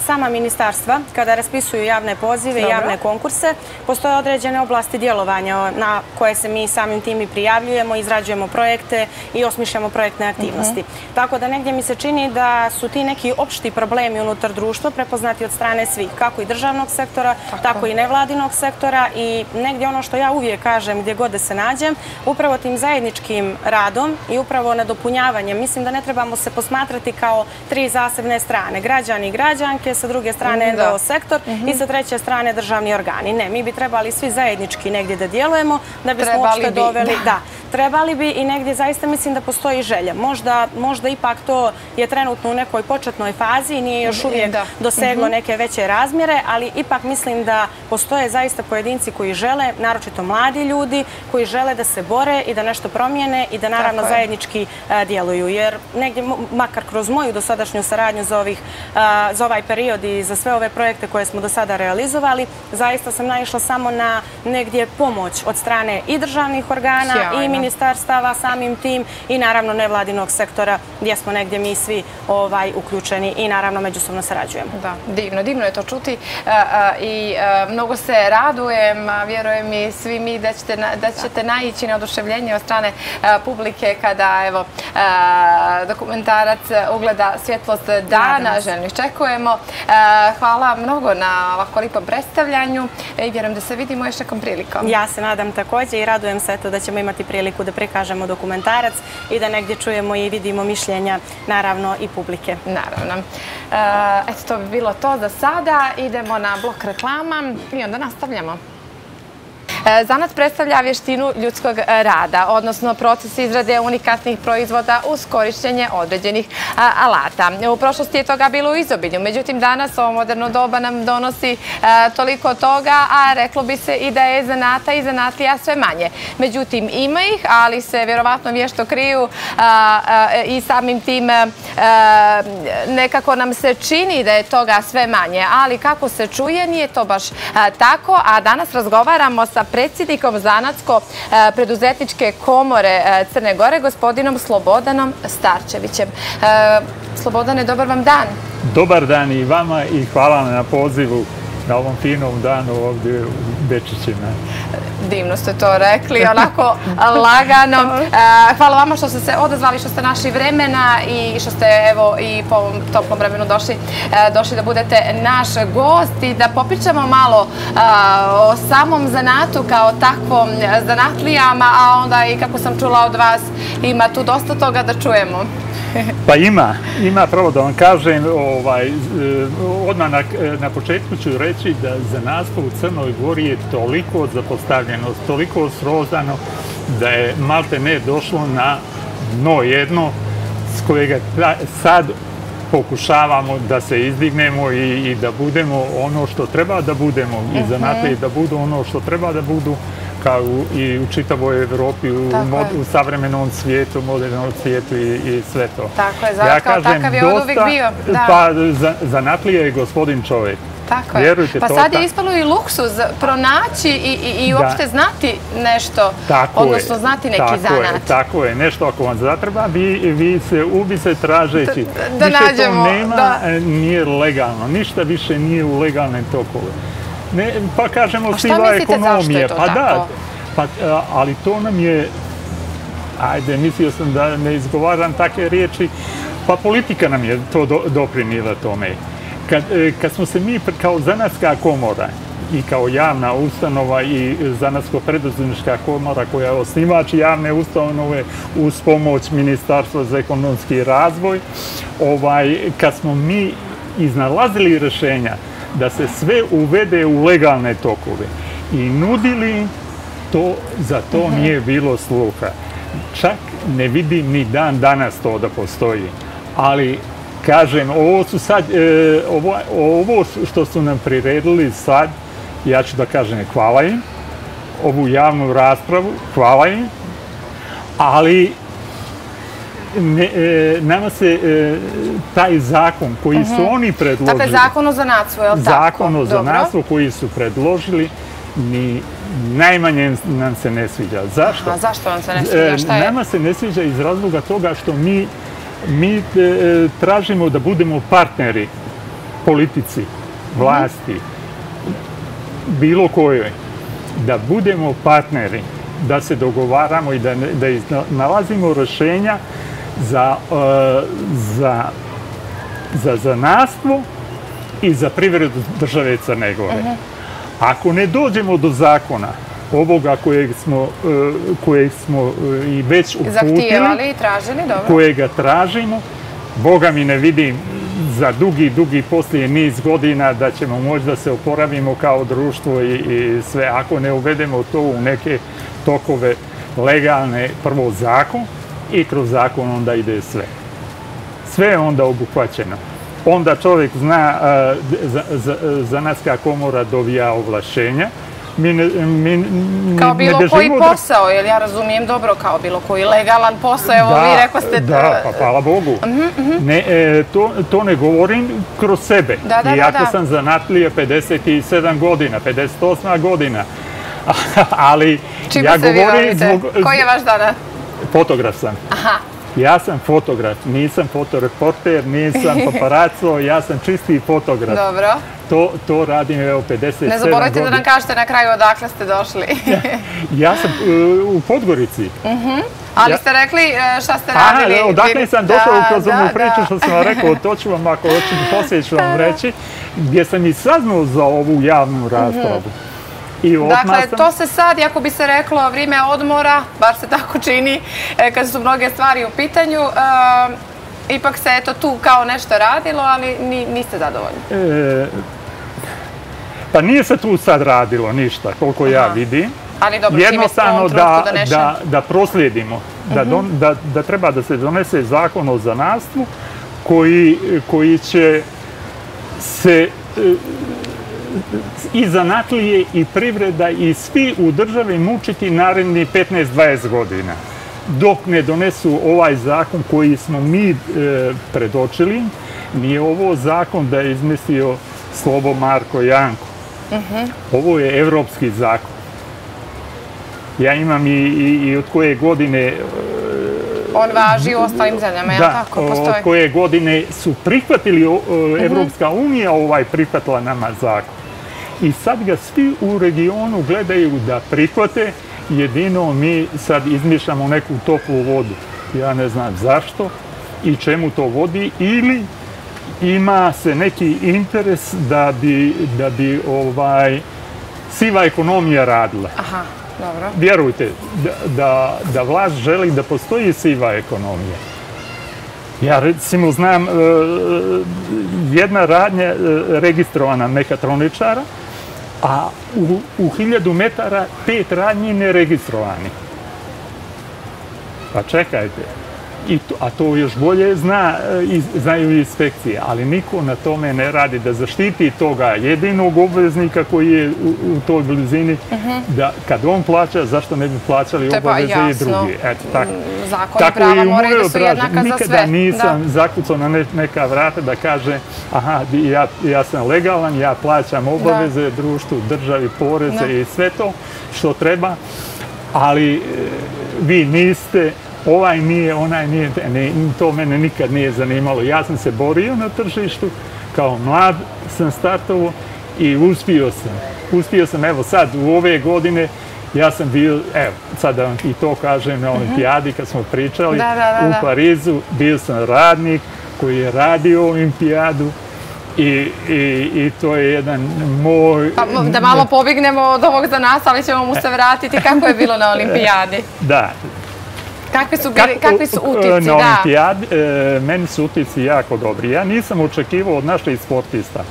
sama ministarstva kada raspisuju javne pozive i javne konkurse, postoje određene oblasti djelovanja na koje se mi samim tim i prijavljujemo, izrađujemo projekte i osmišljamo projektne aktivnosti. Mhm. Tako da negdje mi se čini da su ti neki opšti problemi unutar društva prepoznati od strane svih, kako i državnog sektora, tako i nevladinog sektora i negdje ono što ja uvijek kažem gdje god da se nađem, upravo tim zajedničkim radom i upravo nadopunjavanjem, mislim da ne trebamo se posmatrati kao tri zasebne strane, građani i građanke, sa druge strane NDO sektor mhm. i sa treće strane državni organi. Ne, mi bi trebali svi zajednički negdje da djelujemo, da bismo uopšte doveli... Da trebali bi i negdje zaista mislim da postoji želja. Možda ipak to je trenutno u nekoj početnoj fazi i nije još uvijek doseglo mhm. neke veće razmjere, ali ipak mislim da postoje zaista pojedinci koji žele, naročito mladi ljudi, koji žele da se bore i da nešto promijene i da naravno zajednički e, djeluju. Jer negdje, makar kroz moju dosadašnju saradnju za e, ovaj period i za sve ove projekte koje smo do sada realizovali, zaista sam naišla samo na negdje pomoć od strane i državnih organa i ministarstva ministarstava samim tim i naravno nevladinog sektora gdje smo negdje mi svi ovaj, uključeni i naravno međusobno sarađujemo. Da, divno, divno je to čuti i mnogo se radujem, vjerujem i svi mi da ćete naići na oduševljenje od strane publike kada evo dokumentarac ugleda svjetlost dana, željno iščekujemo. Hvala mnogo na ovako lipom predstavljanju i vjerujem da se vidimo još nekom prilikom. Ja se nadam također i radujem se da ćemo imati priliku priliku da prikažemo dokumentarac i da negdje čujemo i vidimo mišljenja, naravno, i publike. Naravno. E, eto, to bi bilo to za sada. Idemo na blok reklama i onda nastavljamo. E, Zanat predstavlja vještinu ljudskog e, rada, odnosno proces izrade unikatnih proizvoda uz korišćenje određenih alata. U prošlosti je toga bilo u izobilju, međutim danas ovo moderno doba nam donosi e, toliko toga, a reklo bi se i da je zanata i zanatlija sve manje. Međutim, ima ih, ali se vjerovatno vješto kriju i samim tim nekako nam se čini da je toga sve manje, ali kako se čuje nije to baš tako, a danas razgovaramo sa predsjednikom Zanatsko-preduzetničke e, komore e, Crne Gore, gospodinom Slobodanom Starčevićem. E, Slobodane, dobar vam dan. Dobar dan i vama i hvala na pozivu na ovom finom danu ovdje u Bečićima. Divno ste to rekli, onako lagano. E, hvala vama što ste se odazvali, što ste naši vremena i što ste evo i po ovom toplom vremenu došli, e, došli da budete naš gost i da popričamo malo e, o samom zanatu kao takvom zanatlijama, a onda i kako sam čula od vas, ima tu dosta toga da čujemo. Pa ima, ima pravo da vam kažem, ovaj, e, odmah na, na početku ću reći da za nas u Crnoj Gori je toliko zapostavljeno, toliko srozano da je malte ne došlo na dno jedno s kojega sad pokušavamo da se izdignemo i, i da budemo ono što treba da budemo i za uh da budu ono što treba da budu kao i u čitavoj Evropi, u, u savremenom svijetu, modernom svijetu i, i sve to. Tako je, zato kao takav je od uvijek bio. Da. Pa za, zanatlije je gospodin čovjek. Tako je. Vjerujte, pa to, sad je ispalo i luksuz pronaći i, i, i uopšte znati nešto, tako odnosno znati neki tako zanat. Je, tako je, nešto ako vam zatreba, vi, vi se ubi se tražeći. Da, da nađemo. To nema, da. nije legalno, ništa više nije u legalne tokove ne, pa kažemo siva ekonomija. Pa da, pa, ali to nam je, ajde, mislio sam da ne izgovaram takve riječi, pa politika nam je to do, doprinila tome. Kad, e, kad smo se mi kao zanatska komora i kao javna ustanova i zanatsko predoznička komora koja je osnivač javne ustanove uz pomoć Ministarstva za ekonomski razvoj, ovaj, kad smo mi iznalazili rešenja, da se sve uvede u legalne tokove. I nudili to, za to mhm. nije bilo sluha. Čak ne vidim ni dan danas to da postoji. Ali, kažem, ovo su sad, e, ovo, ovo što su nam priredili sad, ja ću da kažem hvala im, ovu javnu raspravu, hvala im, ali e, nama se e, taj zakon koji su mhm. oni predložili... Dakle, zakon o zanatstvu, je li tako? Zakon o zanatstvu koji su predložili, ni najmanje nam se ne sviđa. Zašto? A zašto vam se ne sviđa? Šta je? Nama se ne sviđa iz razloga toga što mi, mi tražimo da budemo partneri politici, vlasti, bilo kojoj. Da budemo partneri da se dogovaramo i da, da nalazimo rešenja za, uh, za, za zanatstvo i za privredu države Crne Gore. Uh -huh. Ako ne dođemo do zakona ovoga kojeg smo, uh, kojeg smo uh, i već uputili, i tražili, dobro. kojega tražimo, Boga mi ne vidim za dugi, dugi poslije niz godina da ćemo moći da se oporavimo kao društvo i, i sve. Ako ne uvedemo to u neke tokove legalne, prvo zakon i kroz zakon onda ide sve. Sve je onda obuhvaćeno. Onda čovjek zna, za, za, zanatska komora dovija ovlašenja, mi ne, mi, kao bilo ne koji posao, jer ja razumijem dobro, kao bilo koji legalan posao, evo da, vi rekao ste... Da, pa hvala Bogu. Uh -huh, uh -huh. Ne, e, to, to ne govorim kroz sebe. Da, da, Iako da, sam zanatlije 57 godina, 58 godina, ali Čime ja govorim... Zbog... Koji je vaš dana? Fotograf sam. Aha. Ja sam fotograf, nisam fotoreporter, nisam paparaco, ja sam čisti fotograf. Dobro. To, to radim evo 57 godina. Ne zaboravite da nam kažete na kraju odakle ste došli. ja sam uh, u Podgorici. Uh -huh. Ali ste rekli uh, šta ste radili? Aha, odakle sam došao da, kroz onu priču što sam vam rekao, to ću vam ako hoću poslije ću vam reći, gdje sam i saznao za ovu javnu raspravu. Uh -huh. I dakle, to se sad, ako bi se reklo, vrijeme odmora, bar se tako čini, e, kad su mnoge stvari u pitanju, e, ipak se eto tu kao nešto radilo, ali niste zadovoljni. E, pa nije se tu sad radilo ništa, koliko ja vidim. Ali dobro, Jednostavno da, da, da proslijedimo, da, mhm. da, da treba da se donese zakon o zanastvu koji, koji će se i zanatlije i privreda i svi u državi mučiti naredni 15-20 godina. Dok ne donesu ovaj zakon koji smo mi e, predočili, nije ovo zakon da je izmislio Slobo Marko Janko. Uh mhm. -huh. Ovo je evropski zakon. Ja imam i, i, i od koje godine... E, On važi u ostalim zemljama, da, tako? Postoje? od koje godine su prihvatili, uh -huh. Evropska unija ovaj prihvatila nama zakon. I sad ga svi u regionu gledaju da prihvate, jedino mi sad izmišljamo neku toplu vodu. Ja ne znam zašto i čemu to vodi, ili ima se neki interes da bi, da bi ovaj, siva ekonomija radila. Aha, dobro. Vjerujte, da, da, da vlast želi da postoji siva ekonomija. Ja recimo znam uh, jedna radnja uh, registrovana mekatroničara, a u, u hiljadu metara pet radnji neregistrovani. Pa čekajte, I to, a to još bolje zna, i, znaju inspekcije, ali niko na tome ne radi da zaštiti toga jedinog obveznika koji je u, u toj blizini, uh -huh. da kad on plaća, zašto ne bi plaćali pa obaveze i drugi. Eto, tako. Mm, zakon tako i prava moraju da su jednaka za sve. Nisam da. zakucao na ne, neka vrata da kaže aha, ja, ja sam legalan, ja plaćam obaveze da. društvu, državi, poreze da. i sve to što treba, ali e, vi niste, ovaj nije, onaj nije, ne, to mene nikad nije zanimalo. Ja sam se borio na tržištu, kao mlad sam startovo i uspio sam. Uspio sam, evo sad, u ove godine, ja sam bio, evo, sad da vam i to kažem na olimpijadi kad smo pričali, da, da, da, u Parizu bio sam radnik koji je radio olimpijadu, I, i, I to je jedan moj... Pa, da malo pobignemo od ovog za nas, ali ćemo mu se vratiti. Kako je bilo na olimpijadi? Da, Kakvi su, bili, kakvi su utici? Na olimpijadi, e, meni su utici jako dobri. Ja nisam očekivao od naših sportista,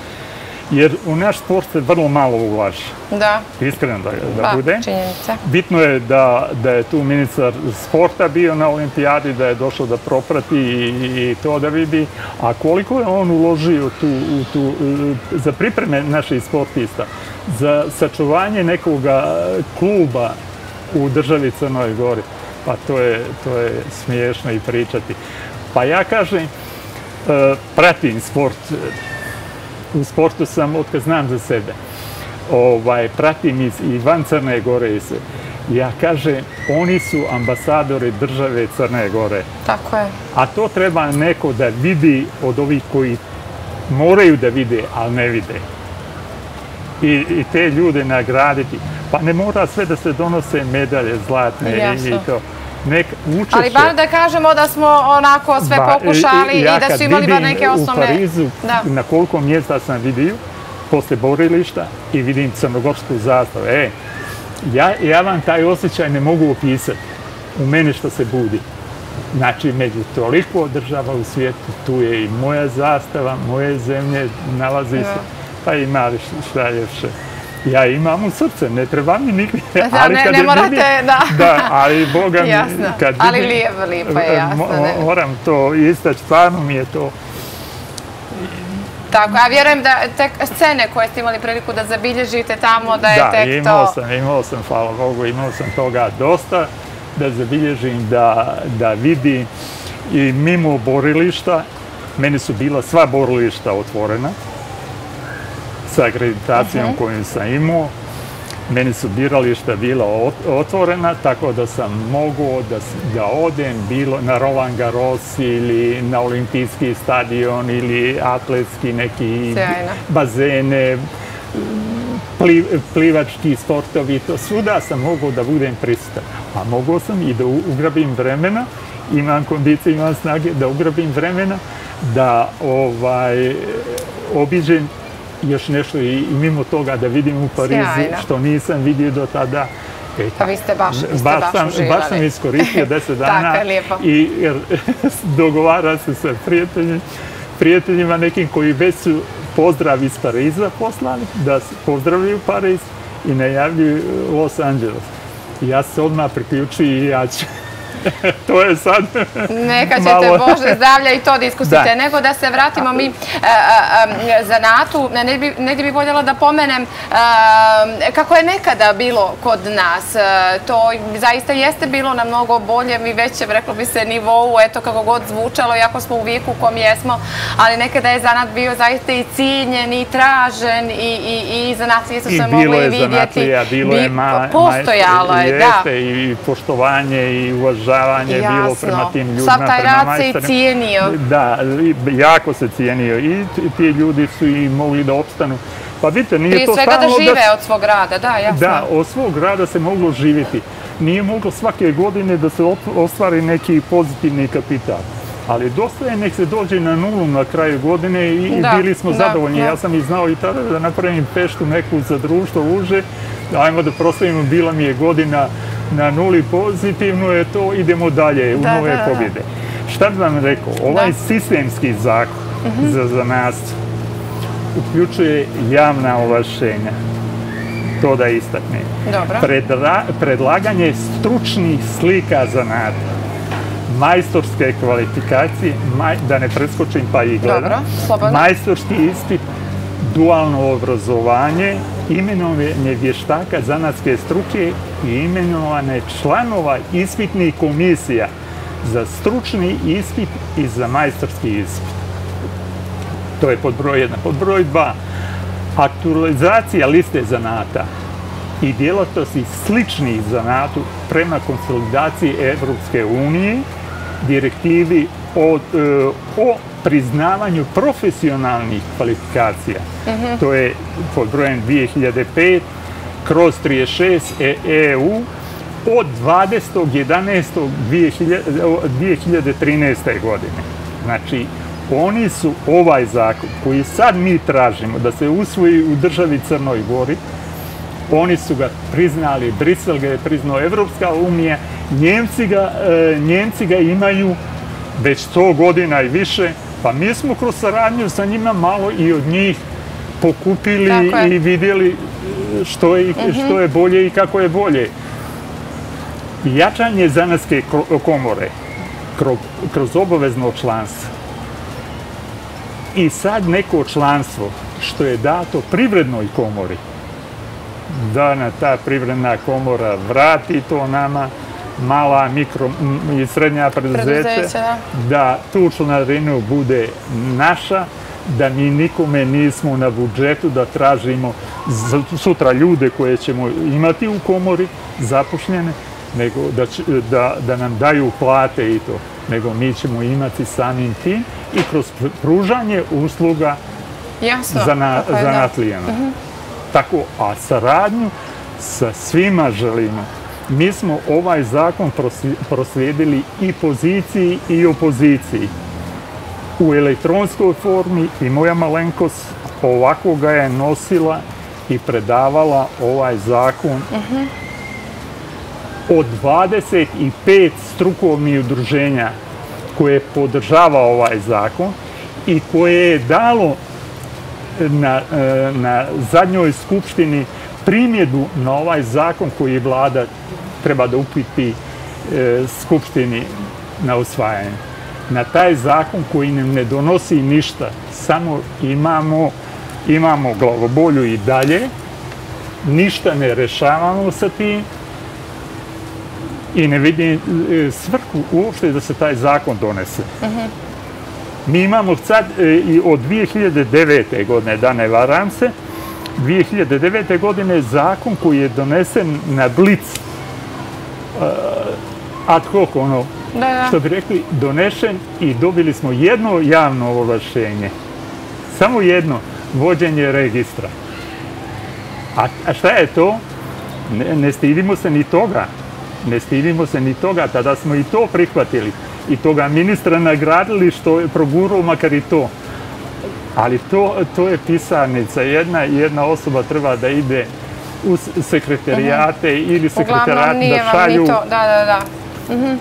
jer u naš sport se vrlo malo ulaže. Da. Iskreno da, da pa, bude. Činjenica. Bitno je da, da je tu ministar sporta bio na olimpijadi, da je došao da proprati i, i to da vidi. A koliko je on uložio tu, u tu, za pripreme naših sportista, za sačuvanje nekog kluba u državi Crnoj Gori Pa to je, to je smiješno i pričati. Pa ja kažem, pratim sport. U sportu sam, od kad znam za sebe, ovaj, pratim i van Crne Gore i sve. Ja kažem, oni su ambasadori države Crne Gore. Tako je. A to treba neko da vidi od ovih koji moraju da vide, ali ne vide. I, i te ljude nagraditi. Pa ne mora sve da se donose medalje zlatne Jasno. i to. Nek učeće. Ali bar da kažemo da smo onako sve ba, pokušali i, i, i da su imali bar neke osnovne... Ja u Parizu da. na koliko mjesta sam vidio, posle borilišta i vidim crnogorsku zastavu. E, ja, ja vam taj osjećaj ne mogu opisati u mene što se budi. Znači, među toliko država u svijetu, tu je i moja zastava, moje zemlje, nalazi se, pa ima šta je še. Ja imam u srce, ne treba mi nikli. Da, ali ne, ne morate, vidim, da. Da, ali Boga mi, kad vidim... Ali lijepo, lijepo je, jasno. Mo, moram to istać, stvarno mi je to Tako, a vjerujem da te scene koje ste imali priliku da zabilježite tamo, da je da, tek to... Da, imao sam, imao sam, hvala Bogu, imao sam toga dosta da zabilježim, da, da vidim i mimo borilišta, meni su bila sva borilišta otvorena sa akreditacijom uh. -huh. koju sam imao, meni su birališta bila otvorena, tako da sam mogu da, da odem bilo na Roland Garros ili na olimpijski stadion ili atletski neki Sjajno. bazene, pli, plivački sportovi, to svuda sam mogu da budem prisutan. A mogu sam i da ugrabim vremena, imam kondicije, imam snage da ugrabim vremena, da ovaj obiđem još nešto i, mimo toga da vidim u Parizu Sjajno. što nisam vidio do tada. E, pa vi ste baš, vi ste baš, baš sam, Baš sam iskoristio deset dana Tako je, lijepo. i jer, dogovara se sa prijateljima, prijateljima nekim koji već su pozdrav iz Pariza poslali, da pozdravljaju Pariz i najavljuju Los Angeles. Ja se odmah priključuju i ja ću to je sad Neka ćete, malo... Bože, zdravlja i to da iskusite. Nego da se vratimo mi uh, uh, za NATO, negdje bih voljela da pomenem kako je nekada bilo kod nas. To zaista jeste bilo na mnogo boljem i većem, reklo bi se, nivou, eto kako god zvučalo, iako smo u vijeku u kom jesmo, ali nekada je zanat bio zaista i cijenjen i tražen i, i, i zanacije su se mogli vidjeti. I bilo je zanatlija, bilo je ma, postojalo je, da. i poštovanje i uvažavanje uvažavanje Jasno. bilo prema tim ljudima. Sav taj rad se i cijenio. Da, jako se cijenio i ti ljudi su i mogli da opstanu. Pa vidite, nije Prije to svega da žive od svog rada, da, jasno. Da, od svog rada se moglo živiti. Nije moglo svake godine da se ostvari neki pozitivni kapital. Ali dosta je nek se dođe na nulu na kraju godine i da, bili smo da, zadovoljni. Da. Ja sam i znao i tada da napravim peštu neku za društvo uže. Ajmo da proslavimo, bila mi je godina na nuli pozitivno je to, idemo dalje u nove pobjede. Šta bi vam rekao? Ovaj sistemski zakon mhm. za, za nas uključuje javna ovašenja. To da istakne. Predra, predlaganje stručnih slika za nad majstorske kvalifikacije, maj, da ne preskočim pa i gledam, majstorski ispit, dualno obrazovanje, imenovanje vještaka zanatske struke i imenovane članova ispitnih komisija za stručni ispit i za majstorski ispit. To je pod broj 1. Pod broj 2. Aktualizacija liste zanata i djelatnosti sličnih zanatu prema konsolidaciji Evropske unije, direktivi o, e, o priznavanju profesionalnih kvalifikacija. Mhm. To je pod brojem 2005 kroz 36 EU od 20.11.2013. godine. Znači, oni su ovaj zakon koji sad mi tražimo da se usvoji u državi Crnoj Gori, oni su ga priznali, Brisel ga je priznao Evropska unija, Njemci ga, e, Njemci ga imaju već 100 godina i više, Pa mi smo kroz saradnju sa njima malo i od njih pokupili i vidjeli što je, mhm. što je bolje i kako je bolje. Jačanje zanaske komore kroz, kroz obavezno članstvo i sad neko članstvo što je dato privrednoj komori, da na ta privredna komora vrati to nama, mala, mikro i srednja preduzeća, da tu članarinu bude naša, da mi nikome nismo na budžetu da tražimo sutra ljude koje ćemo imati u komori zapošljene, nego da, da, da nam daju plate i to, nego mi ćemo imati samim tim i kroz pružanje usluga Jasno, za, na, za natlijena. Uh mhm. Tako, a saradnju sa svima želimo. Mi smo ovaj zakon proslijedili i poziciji i opoziciji. U elektronskoj formi i moja malenkost ovako ga je nosila i predavala ovaj zakon uh od 25 strukovnih udruženja koje podržava ovaj zakon i koje je dalo na, na zadnjoj skupštini primjedu na ovaj zakon koji vlada treba da upiti e, skupštini na usvajanje. Na taj zakon koji nam ne donosi ništa, samo imamo, imamo glavobolju i dalje, ništa ne rešavamo sa tim i ne vidim e, svrhu uopšte da se taj zakon donese. Uh -huh. Mi imamo sad e, i od 2009. godine, da ne varam se, 2009. godine zakon koji je donesen na blic uh, ad hoc, ono, da, da. što bi rekli, donešen i dobili smo jedno javno ovlašenje. Samo jedno, vođenje registra. A, a šta je to? Ne, ne stidimo se ni toga. Ne stidimo se ni toga, tada smo i to prihvatili i toga ministra nagradili što je progurao makar i to. Ali to, to je pisarnica. Jedna, jedna osoba treba da ide u sekretarijate -huh. ili sekretarijat da šalju to. Da, da, da. Uh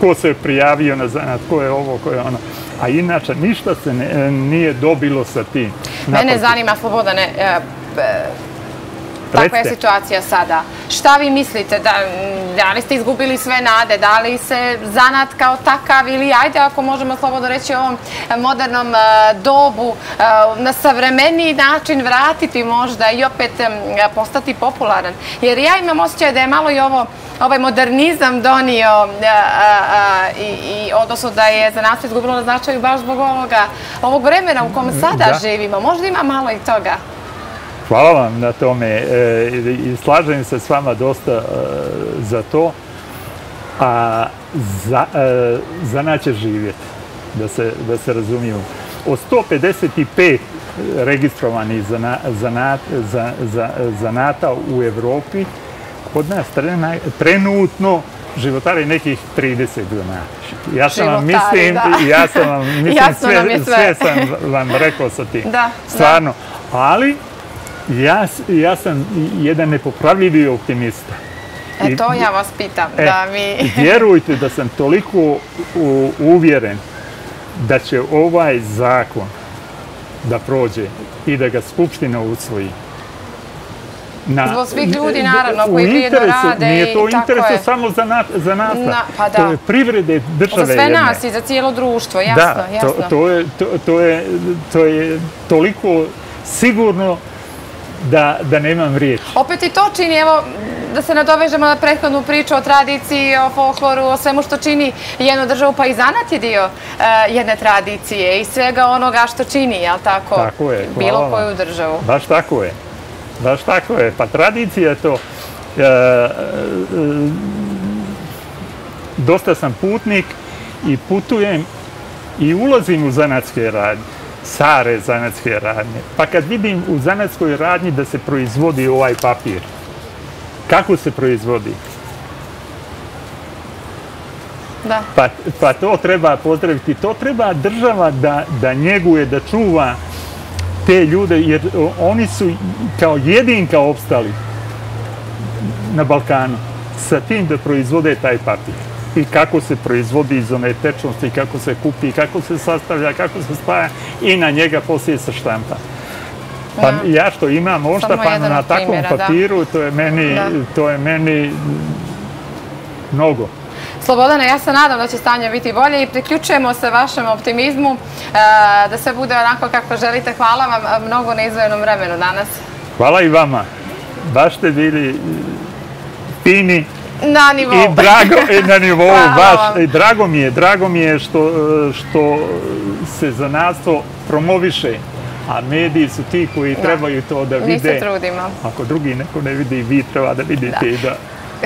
ko se je prijavio na zanat, ko je ovo, ko je ono. A inače, ništa se ne, nije dobilo sa tim. Mene zanima, Slobodane, e, Takva je situacija sada. Šta vi mislite? Da, da li ste izgubili sve nade? Da li se zanat kao takav ili ajde ako možemo slobodno reći o ovom modernom e, dobu e, na savremeniji način vratiti možda i opet postati popularan? Jer ja imam osjećaj da je malo i ovo ovaj modernizam donio e, i, i odnosno da je za nas izgubilo na značaju baš zbog ovoga, ovog vremena u kom sada živimo. Možda ima malo i toga. Hvala vam na tome e, i slažem se s vama dosta e, za to. A za, e, za naće živjeti, da se, da se razumiju. Od 155 registrovanih zanata u Evropi, kod nas trenutno životari nekih 30 zanata. Ja sam vam mislim, ja sam vam mislim, sve, sve sam vam rekao sa tim. Da, Stvarno. Ali, Ja, ja sam jedan nepopravljivi optimista. E, to ja vas pitam. E, da mi... vjerujte da sam toliko uvjeren da će ovaj zakon da prođe i da ga Skupština usvoji. Na, Zbog svih ljudi, naravno, koji prijedno rade nije to interesu samo za, na, za nas, na, pa da. to je privrede države Za sve jedne. nas i za cijelo društvo, jasno. Da, jasno. To, to, je, to, to, je, to je toliko sigurno da, da nemam riječ. Opet i to čini, evo, da se nadovežemo na prethodnu priču o tradiciji, o folkloru, o svemu što čini jednu državu, pa i zanat je dio uh, jedne tradicije i svega onoga što čini, jel tako? Tako je. Bilo koju državu. Baš tako je. Baš tako je. Pa tradicija je to. Uh, uh, dosta sam putnik i putujem i ulazim u zanatske radnje sare zanatske radnje. Pa kad vidim u zanatskoj radnji da se proizvodi ovaj papir, kako se proizvodi? Da. Pa, pa to treba pozdraviti. To treba država da, da njeguje, da čuva te ljude, jer oni su kao jedinka opstali na Balkanu sa tim da proizvode taj papir i kako se proizvodi iz one tečnosti, kako se kupi, kako se sastavlja, kako se spaja i na njega poslije se štampa. Pa ja što imam pa na takvom papiru, to je meni, to je meni mnogo. Slobodana, ja se nadam da će stanje biti bolje i priključujemo se vašem optimizmu e, da sve bude onako kako želite. Hvala vam mnogo na izvojenom vremenu danas. Hvala i vama. Baš ste bili fini Na nivou. I drago, na nivou, baš. I drago mi je, drago mi je što, što se za nas to promoviše. A mediji su ti koji trebaju to da vide. Mi se trudimo. Ako drugi neko ne vidi, vi treba da vidite da. da.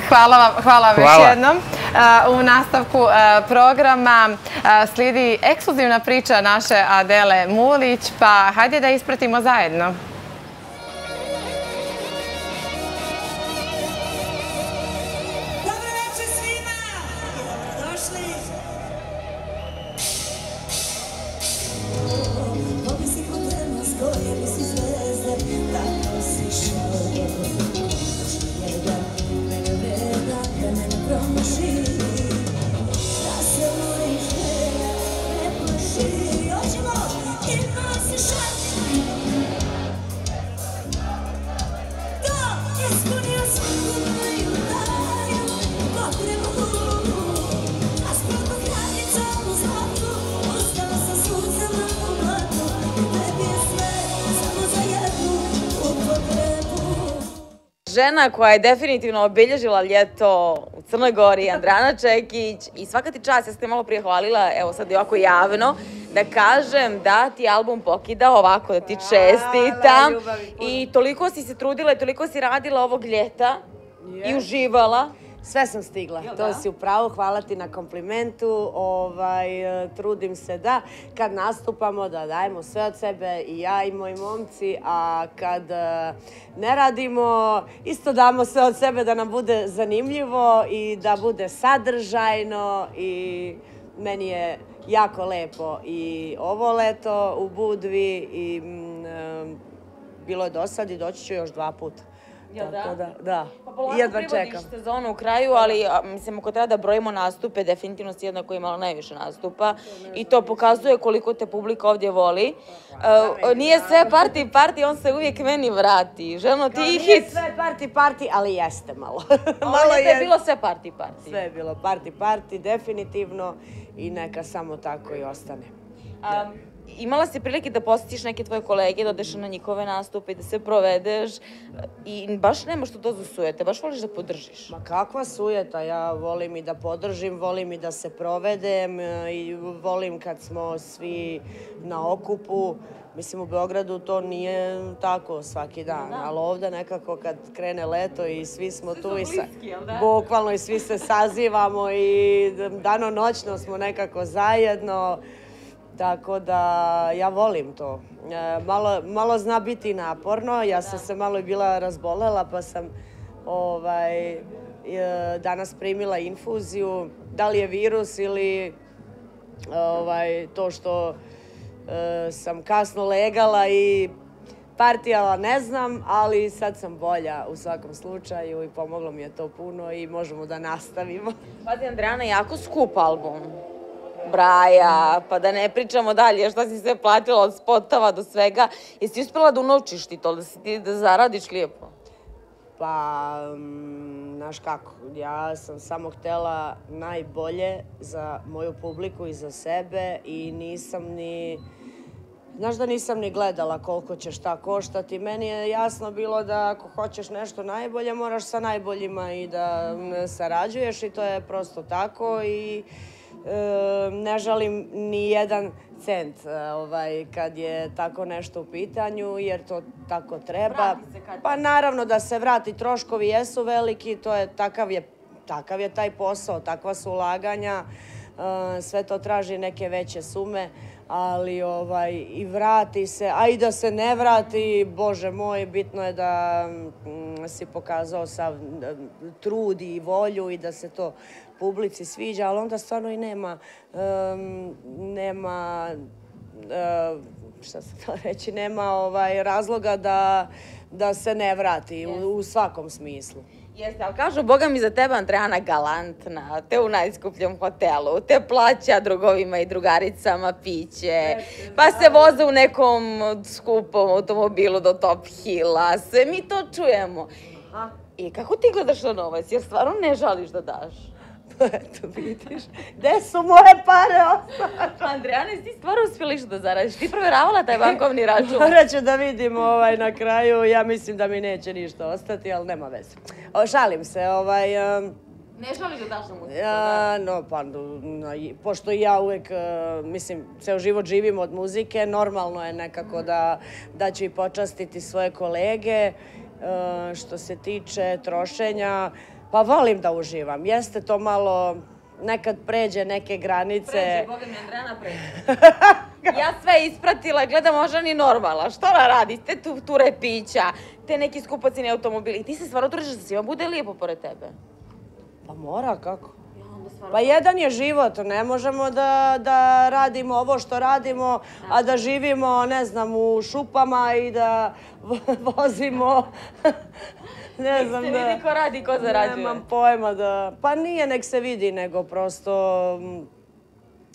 Hvala vam, hvala vam još jednom. U nastavku programa slijedi ekskluzivna priča naše Adele Mulić, pa hajde da ispratimo zajedno. Žena koja je definitivno obilježila ljeto u Crnoj Gori, Andrana Čekić. I svaka ti čast, ja sam te malo prije hvalila, evo sad i ovako javno, da kažem da ti album pokida ovako, da ti čestitam. I toliko si se trudila i toliko si radila ovog ljeta i uživala. Sve sam stigla, to si upravo, hvala ti na komplimentu, ovaj, e, trudim se da kad nastupamo da dajemo sve od sebe i ja i moji momci, a kad e, ne radimo isto damo sve od sebe da nam bude zanimljivo i da bude sadržajno i meni je jako lepo. I ovo leto u Budvi i mm, e, bilo je dosad i doći ću još dva puta. Jel da? da, da. Pa polako Jedva privodiš sezonu u kraju, ali mislim, ako treba da brojimo nastupe, definitivno si jedna koja imala najviše nastupa. I to pokazuje koliko te publika ovdje voli. Uh, nije sve party party, on se uvijek meni vrati. Ženo, ti ih Nije sve party party, ali jeste malo. malo je bilo sve party party. Sve je bilo party party, definitivno. I neka samo tako i ostane. Um, imala si prilike da posjetiš neke tvoje kolege, da odeš na njihove nastupe i da se provedeš i baš nema što to za sujete, baš voliš da podržiš. Ma kakva sujeta, ja volim i da podržim, volim i da se provedem e, i volim kad smo svi na okupu. Mislim, u Beogradu to nije tako svaki dan, ali ovdje nekako kad krene leto i svi smo tu i sa... Bukvalno i svi se sazivamo i dano-noćno smo nekako zajedno. Tako da ja volim to. E, malo, malo zna biti naporno, ja sam se malo bila razbolela pa sam ovaj, e, danas primila infuziju. Da li je virus ili ovaj, to što e, sam kasno legala i partijala ne znam, ali sad sam bolja u svakom slučaju i pomoglo mi je to puno i možemo da nastavimo. Pazi, Andrijana, jako skup album braja, pa da ne pričamo dalje šta si sve platila od spotova do svega. Jesi uspjela da unovčiš ti to, da si ti da zaradiš lijepo? Pa, mm, znaš kako, ja sam samo htjela najbolje za moju publiku i za sebe i nisam ni... Znaš da nisam ni gledala koliko će šta koštati. Meni je jasno bilo da ako hoćeš nešto najbolje, moraš sa najboljima i da mm, sarađuješ i to je prosto tako i ne žalim ni jedan cent ovaj, kad je tako nešto u pitanju, jer to tako treba. Pa naravno da se vrati, troškovi jesu veliki, to je, takav, je, takav je taj posao, takva su ulaganja, sve to traži neke veće sume, ali ovaj, i vrati se, a i da se ne vrati, bože moj, bitno je da mm, si pokazao sav trud i volju i da se to publici sviđa, ali onda stvarno i nema, nema, šta se to reći, nema ovaj razloga da, da se ne vrati u, svakom smislu. Jeste, ali kažu, Boga mi za tebe, Andrejana, galantna, te u najskupljom hotelu, te plaća drugovima i drugaricama piće, pa se voze u nekom skupom automobilu do Top Hilla, sve mi to čujemo. I kako ti gledaš na novac, jer stvarno ne žališ da daš? Eto, vidiš. Gde su moje pare ostale? Andrijane, ti stvarno uspjeliš da zaradiš. Ti provjeravala taj bankovni račun? Morat ću da vidim ovaj, na kraju. Ja mislim da mi neće ništa ostati, ali nema veze. O, šalim se. Ovaj, Ne želiš da daš na muziku? Ja, no, pa, pošto ja uvek, e, mislim, ceo život živim od muzike, normalno je nekako da, da ću i počastiti svoje kolege. E, što se tiče trošenja, pa volim da uživam. Jeste to malo, nekad pređe neke granice. Pređe, Boga mi Andrejana pređe. ja sve ispratila, gledam možda ni normala. Što ona radi? Te tu, ture pića, te neki skupocini automobili. Ti se stvarno trudiš da svima bude lijepo pored tebe. Pa mora, kako? Pa jedan je život, ne možemo da, da radimo ovo što radimo, a da živimo, ne znam, u šupama i da vozimo ne znam da... Nek se vidi ko radi, ko zarađuje. Nemam pojma da... Pa nije nek se vidi, nego prosto... Mm,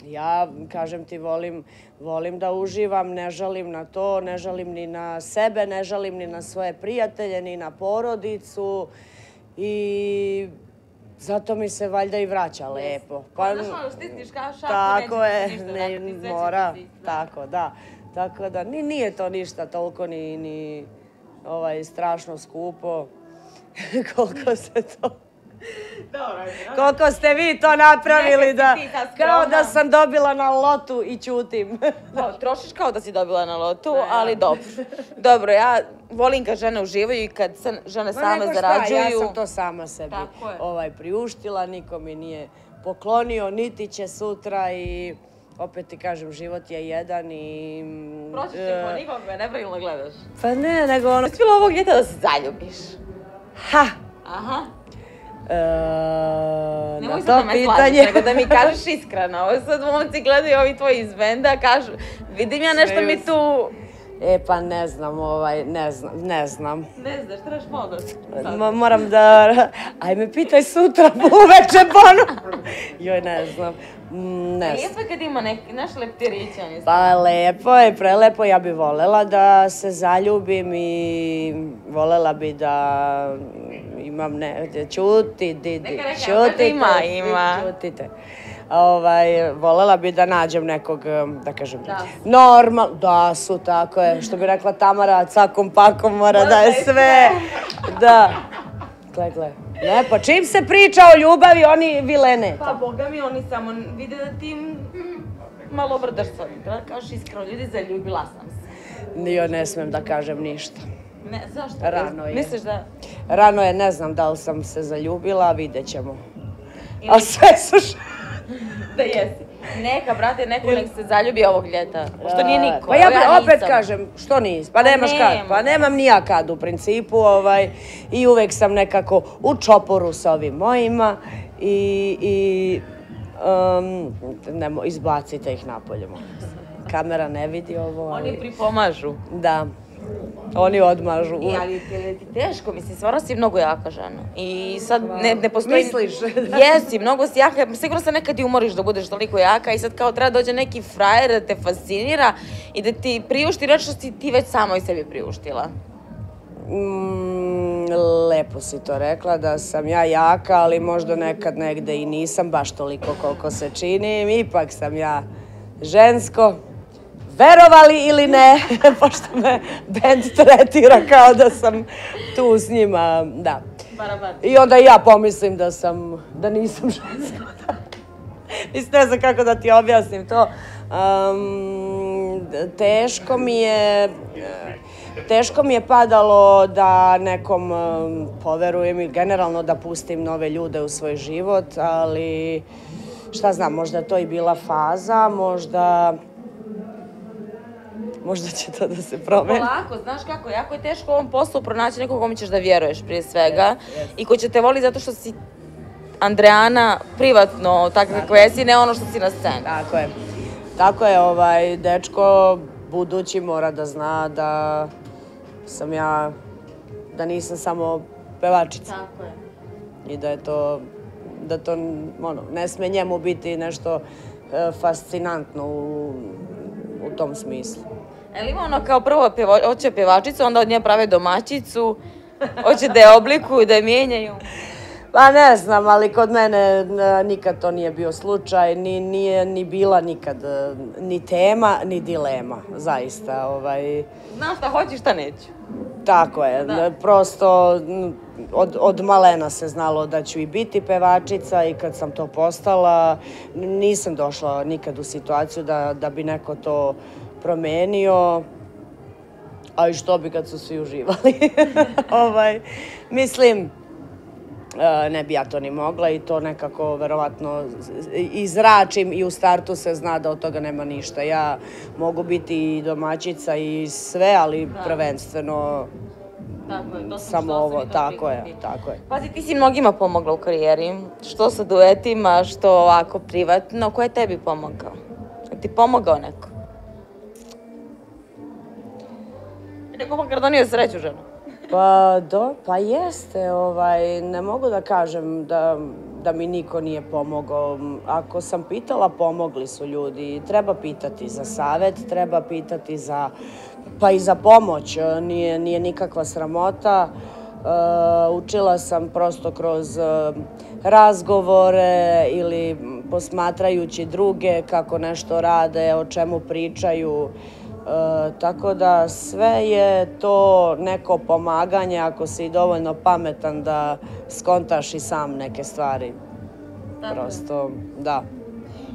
ja, kažem ti, volim, volim da uživam, ne žalim na to, ne žalim ni na sebe, ne žalim ni na svoje prijatelje, ni na porodicu. I zato mi se valjda i vraća lepo. Pa, Znaš ono, stisniš kao tako je, ne, mora, tako, da. Tako da, ni, nije to ništa toliko ni, ni ovaj, strašno skupo. koliko se to... Dobro, Koliko ste vi to napravili da... Kao da sam dobila na lotu i čutim. trošiš kao da si dobila na lotu, ali dobro. Dobro, ja volim kad žene uživaju i kad žene same zarađuju. Ja sam to sama sebi ovaj, priuštila, niko mi nije poklonio, niti će sutra i opet ti kažem, život je jedan i... Proći će ko nikog me nepravilno gledaš. Pa ne, nego ono... Jesi bilo ovog ljeta da se zaljubiš? Ha! Aha. E, Nemoj se da me slažiš, nego da mi kažeš iskreno. Ovo sad momci gledaju ovi tvoji iz benda, kažu, vidim ja nešto mi tu... E pa ne znam, ovaj, ne znam, ne znam. Ne znaš, trebaš malo da... Moram da... Aj me pitaj sutra, uveče, pa Joj, ne znam. Mm, ne Lijepo je kad ima neki, naš leptirića. Pa lepo je, prelepo. Ja bih volela da se zaljubim i volela bi da imam ne... Čuti, Didi, čutite. Ima, ima. Čutite. Ovaj, volela bi da nađem nekog, da kažem, normal, da su, tako je, što bi rekla Tamara, cakom pakom mora da je sve, da. Gle, gle. Ne, pa čim se priča o ljubavi, oni vilene. Pa, boga mi, oni samo vide da ti malo vrdaš sa ovim. Da kažeš iskreno, ljudi, zaljubila sam se. Jo, ne smem da kažem ništa. Ne, zašto? Rano je. Misliš da... Rano je, ne znam da li sam se zaljubila, vidjet ćemo. A sve su... da jesi. Neka, brate, neko nek se zaljubi ovog ljeta. Što nije niko. Pa ja, opet kažem, što nis? Pa, pa nemaš kad. Pa nemam ni ja kad u principu. Ovaj, I uvek sam nekako u čoporu sa ovim mojima. I, i um, nemo, izbacite ih napolje. Kamera ne vidi ovo. Ali... Oni pripomažu. Da. Oni odmažu. I, ali ti teško, mislim, stvarno si mnogo jaka žena. I sad ne, ne postoji... Misliš? Jesi, mnogo si jaka. Sigurno se nekad i umoriš da budeš toliko jaka i sad kao treba dođe neki frajer da te fascinira i da ti priušti reći što si ti već samo i sebi priuštila. Mm, lepo si to rekla, da sam ja jaka, ali možda nekad negde i nisam baš toliko koliko se činim. Ipak sam ja žensko, verovali ili ne, pošto me band tretira kao da sam tu s njima, da. I onda ja pomislim da sam, da nisam ženska. Mislim, ne znam kako da ti objasnim to. teško mi je, teško mi je padalo da nekom poverujem i generalno da pustim nove ljude u svoj život, ali šta znam, možda to i bila faza, možda možda će to da se promeni. Polako, znaš kako, jako je teško u ovom poslu pronaći nekog kome ćeš da vjeruješ prije svega i ko će te voli zato što si Andreana privatno takve kako jesi, ne ono što si na sceni. Tako je. Tako je, ovaj, dečko budući mora da zna da sam ja, da nisam samo pevačica. Tako je. I da je to, da to, ono, ne sme njemu biti nešto e, fascinantno u, u tom smislu. Ali ima ono kao prvo pjevo, hoće pjevačicu, onda od nje prave domaćicu, hoće da je oblikuju, da je mijenjaju. Pa ne znam, ali kod mene nikad to nije bio slučaj, ni, nije ni bila nikad e, ni tema, ni dilema, zaista. Ovaj... Znaš šta hoćeš, šta neću. Tako je, da. prosto od, od malena se znalo da ću i biti pevačica i kad sam to postala, nisam došla nikad u situaciju da, da bi neko to promenio. A i što bi kad su svi uživali? ovaj, mislim, e, ne bi ja to ni mogla i to nekako verovatno izračim i u startu se zna da od toga nema ništa. Ja mogu biti i domaćica i sve, ali prvenstveno Tako je, to samo ovo, tako je, tako je. Pazi, ti si mnogima pomogla u karijeri, što sa duetima, što ovako privatno, ko je tebi pomogao? Je ti pomogao neko? Neko makar donio sreću ženu. Pa do, pa jeste, ovaj, ne mogu da kažem da, da mi niko nije pomogao. Ako sam pitala, pomogli su ljudi. Treba pitati za savet, treba pitati za, pa i za pomoć. Nije, nije nikakva sramota. Uh, učila sam prosto kroz uh, razgovore ili posmatrajući druge kako nešto rade, o čemu pričaju. E, tako da sve je to neko pomaganje ako si dovoljno pametan da skontaš i sam neke stvari. Prosto, da.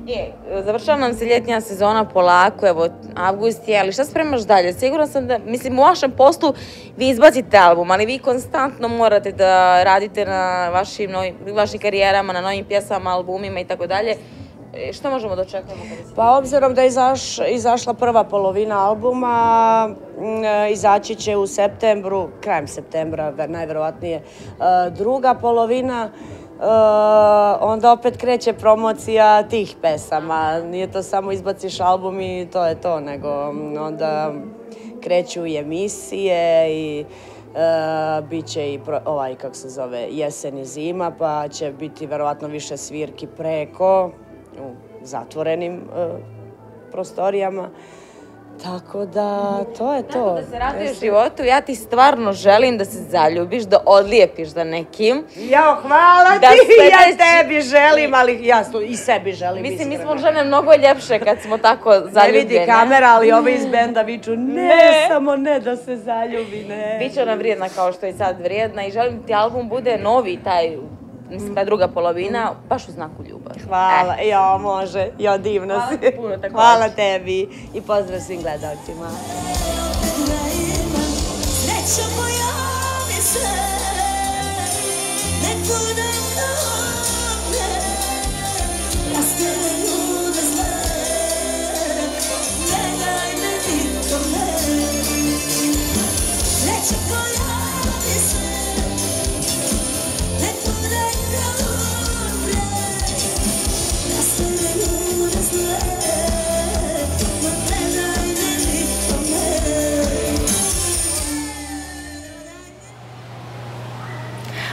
E, završava nam se ljetnja sezona polako, evo, avgust je, ali šta spremaš dalje? Sigurno sam da, mislim, u vašem poslu vi izbacite album, ali vi konstantno morate da radite na vašim, novim, vašim karijerama, na novim pjesama, albumima i tako dalje. E, šta možemo da očekujemo? Pa obzirom da je izaš, izašla prva polovina albuma, mm, e, izaći će u septembru, krajem septembra najverovatnije, e, druga polovina, onda opet kreće promocija tih pesama. Nije to samo izbaciš album i to je to, nego mm, onda kreću i emisije i Uh, biće i pro, ovaj, kako se zove, jesen i zima, pa će biti verovatno više svirki preko, u zatvorenim e, prostorijama. Tako da, to je to. Tako da se radi u životu, ja ti stvarno želim da se zaljubiš, da odlijepiš za nekim. Jao, hvala da ti, ja tebi želim, ali ja i sebi želim. Mislim, mi smo žene mnogo ljepše kad smo tako zaljubljene. Ne vidi kamera, ali ove iz benda viču, ne, ne, samo ne da se zaljubi, ne. Biće ona vrijedna kao što je sad vrijedna i želim ti album bude novi, taj mislim, ta druga polovina, baš u znaku ljubavi. Hvala, eh. jo, može, jo, divno Hvala si. Puno, Hvala tebi i pozdrav svim gledalcima. Sreća ne rastele ljude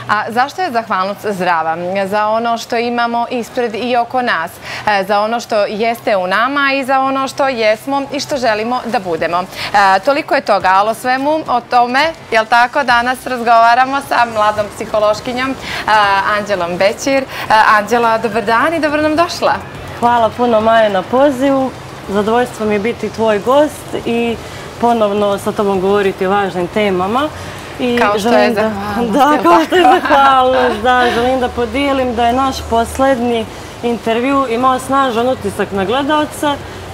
A zašto je zahvalnost zdrava? Za ono što imamo ispred i oko nas, e, za ono što jeste u nama i za ono što jesmo i što želimo da budemo. E, toliko je toga, ali o svemu o tome, jel tako, danas razgovaramo sa mladom psihološkinjom e, Anđelom Bećir. Anđela, dobar dan i dobro nam došla. Hvala puno Maja na pozivu. Zadovoljstvo mi je biti tvoj gost i ponovno sa tobom govoriti o važnim temama. I kao što je zahvalnost. Da, kao što je zahvalnost, da. Želim da podijelim da je naš posljednji intervju imao snažan utisak na gledalce.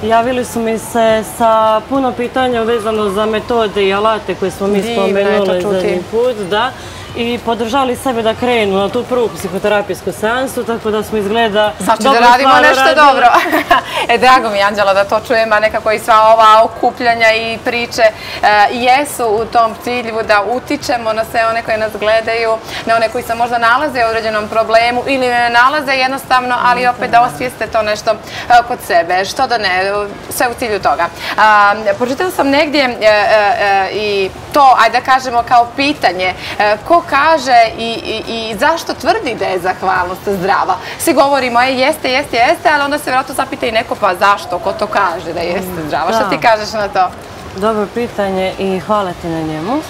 Javili su mi se sa puno pitanja vezano za metode i alate koje smo mi spomenuli za njim put. Da i podržali sebe da krenu na tu prvu psihoterapijsku seansu, tako da smo izgleda... Znači da radimo nešto dobro. e, drago mi, Anđela, da to čujem, a nekako i sva ova okupljanja i priče e, jesu u tom cilju da utičemo na sve one koje nas gledaju, na one koji se možda nalaze u određenom problemu ili ne nalaze jednostavno, ali opet da osvijeste to nešto e, kod sebe. Što da ne, sve u cilju toga. Počitala sam negdje e, i to, ajde da kažemo, kao pitanje, ko kaže i zašto tvrdi da je zahvalnost zdrava. Svi govorimo, je, jeste, jeste, jeste, ali onda se vjerojatno zapita i neko, pa zašto, ko to kaže da jeste zdrava? Što ti kažeš na to? Dobro pitanje i hvala ti na njemu.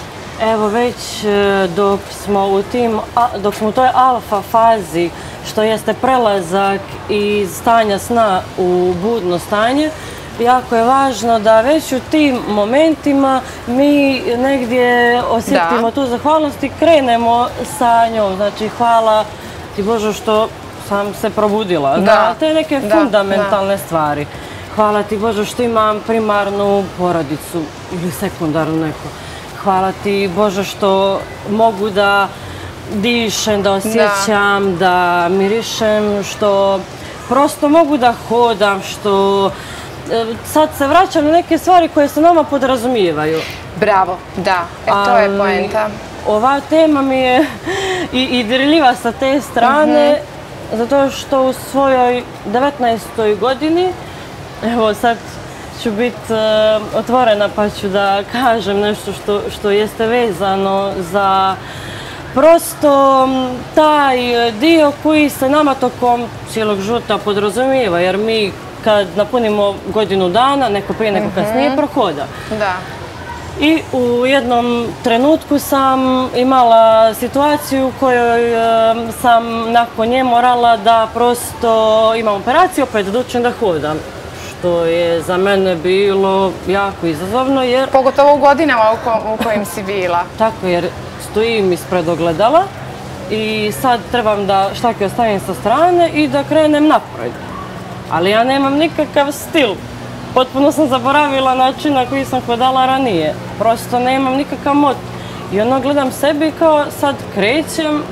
Evo već e, dok smo u tim, dok smo u toj alfa fazi, što jeste prelazak iz stanja sna u budno stanje, jako je važno da već u tim momentima mi negdje osjetimo tu zahvalnost i krenemo sa njom. Znači, hvala ti Bože što sam se probudila. Da. Te neke fundamentalne stvari. Hvala ti Bože što imam primarnu porodicu ili sekundarnu neku. Hvala ti Bože što mogu da dišem, da osjećam, da mirišem, što prosto mogu da hodam, što sad se vraćam na neke stvari koje se nama podrazumijevaju. Bravo, da, e to je poenta. Ova tema mi je i, i dirljiva sa te strane, mhm. zato što u svojoj 19. godini, evo sad ću biti uh, otvorena pa ću da kažem nešto što, što jeste vezano za prosto taj dio koji se nama tokom cijelog žuta podrazumijeva, jer mi kad napunimo godinu dana, neko prije, neko kasnije, mhm. prohoda. Da. I u jednom trenutku sam imala situaciju u kojoj sam nakon nje morala da prosto imam operaciju, opet da učim da hodam. Što je za mene bilo jako izazovno jer... Pogotovo u godinama u kojim si bila. Tako, jer stojim ispred ogledala i sad trebam da štake ostavim sa strane i da krenem napred. Ali ja nemam nikakav stil. Potpuno sam zaboravila način na koji sam hodala ranije. Prosto nemam nikakav mod. I ono gledam sebi kao sad krećem,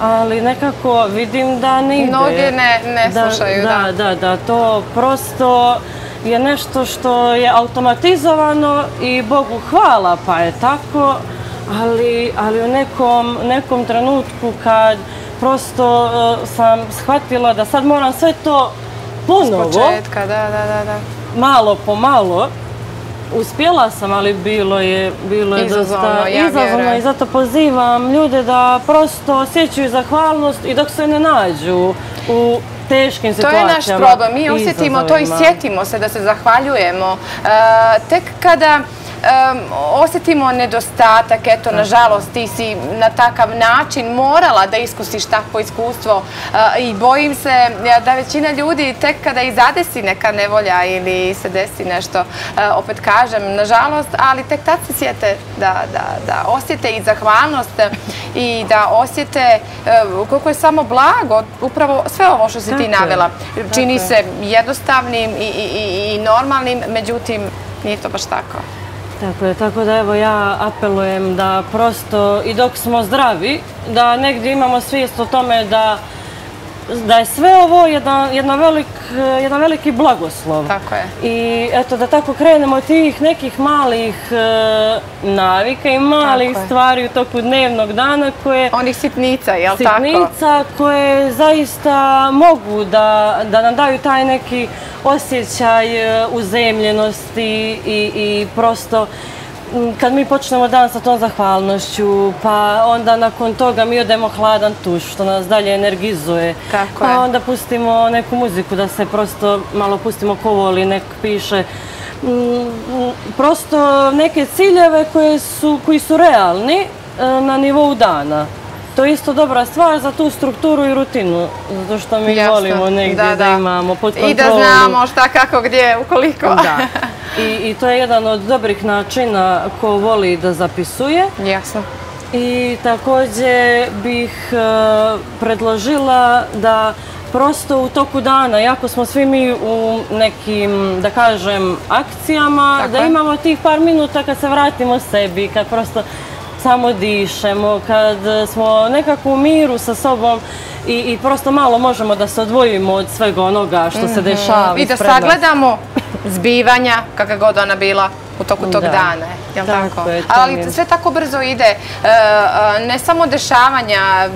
ali nekako vidim da ne ide. Noge ne, ne slušaju, da. Da, da, da, to prosto je nešto što je automatizovano i Bogu hvala pa je tako ali, ali u nekom, nekom trenutku kad prosto uh, sam shvatila da sad moram sve to ponovo. S početka, da, da, da, da. Malo po malo. Uspjela sam, ali bilo je, bilo je izazovno, dosta ja izazovno i zato pozivam ljude da prosto osjećaju zahvalnost i dok se ne nađu u teškim situacijama. To je naš problem. Mi osjetimo to i sjetimo se da se zahvaljujemo. Uh, tek kada osjetimo nedostatak, eto, nažalost, ti si na takav način morala da iskusiš takvo iskustvo i bojim se da većina ljudi tek kada i zadesi neka nevolja ili se desi nešto, opet kažem, nažalost, ali tek tad se sjete da osjete i zahvalnost i da osjete koliko je samo blago, upravo sve ovo što si ti navela, čini se jednostavnim i normalnim, međutim, nije to baš tako. Tako je, tako da evo ja apelujem da prosto i dok smo zdravi, da negdje imamo svijest o tome da da je sve ovo jedan, velik, jedan veliki blagoslov. Tako je. I eto, da tako krenemo od tih nekih malih e, navika i malih stvari u toku dnevnog dana koje... Onih sitnica, jel sitnica, tako? Sitnica koje zaista mogu da, da nam daju taj neki osjećaj e, uzemljenosti i, i prosto kad mi počnemo dan sa tom zahvalnošću, pa onda nakon toga mi odemo hladan tuš, što nas dalje energizuje. Tako pa onda pustimo neku muziku da se prosto malo pustimo ko voli, nek piše. Prosto neke ciljeve koje su, koji su realni e, na nivou dana. To je isto dobra stvar za tu strukturu i rutinu, zato što mi volimo negdje da, imamo pod kontrolom. I da znamo šta, kako, gdje, ukoliko. Da. I, I to je jedan od dobrih načina ko voli da zapisuje. Jasno. I također bih uh, predložila da prosto u toku dana, jako smo svi mi u nekim, da kažem, akcijama, da imamo tih par minuta kad se vratimo sebi, kad prosto samo dišemo, kad smo nekako u miru sa sobom i, i prosto malo možemo da se odvojimo od svega onoga što se mhm. dešava I da sagledamo zbivanja, kakva god ona bila u toku tog dana. Jel tako? Ali sve tako brzo ide. E, e, ne samo dešavanja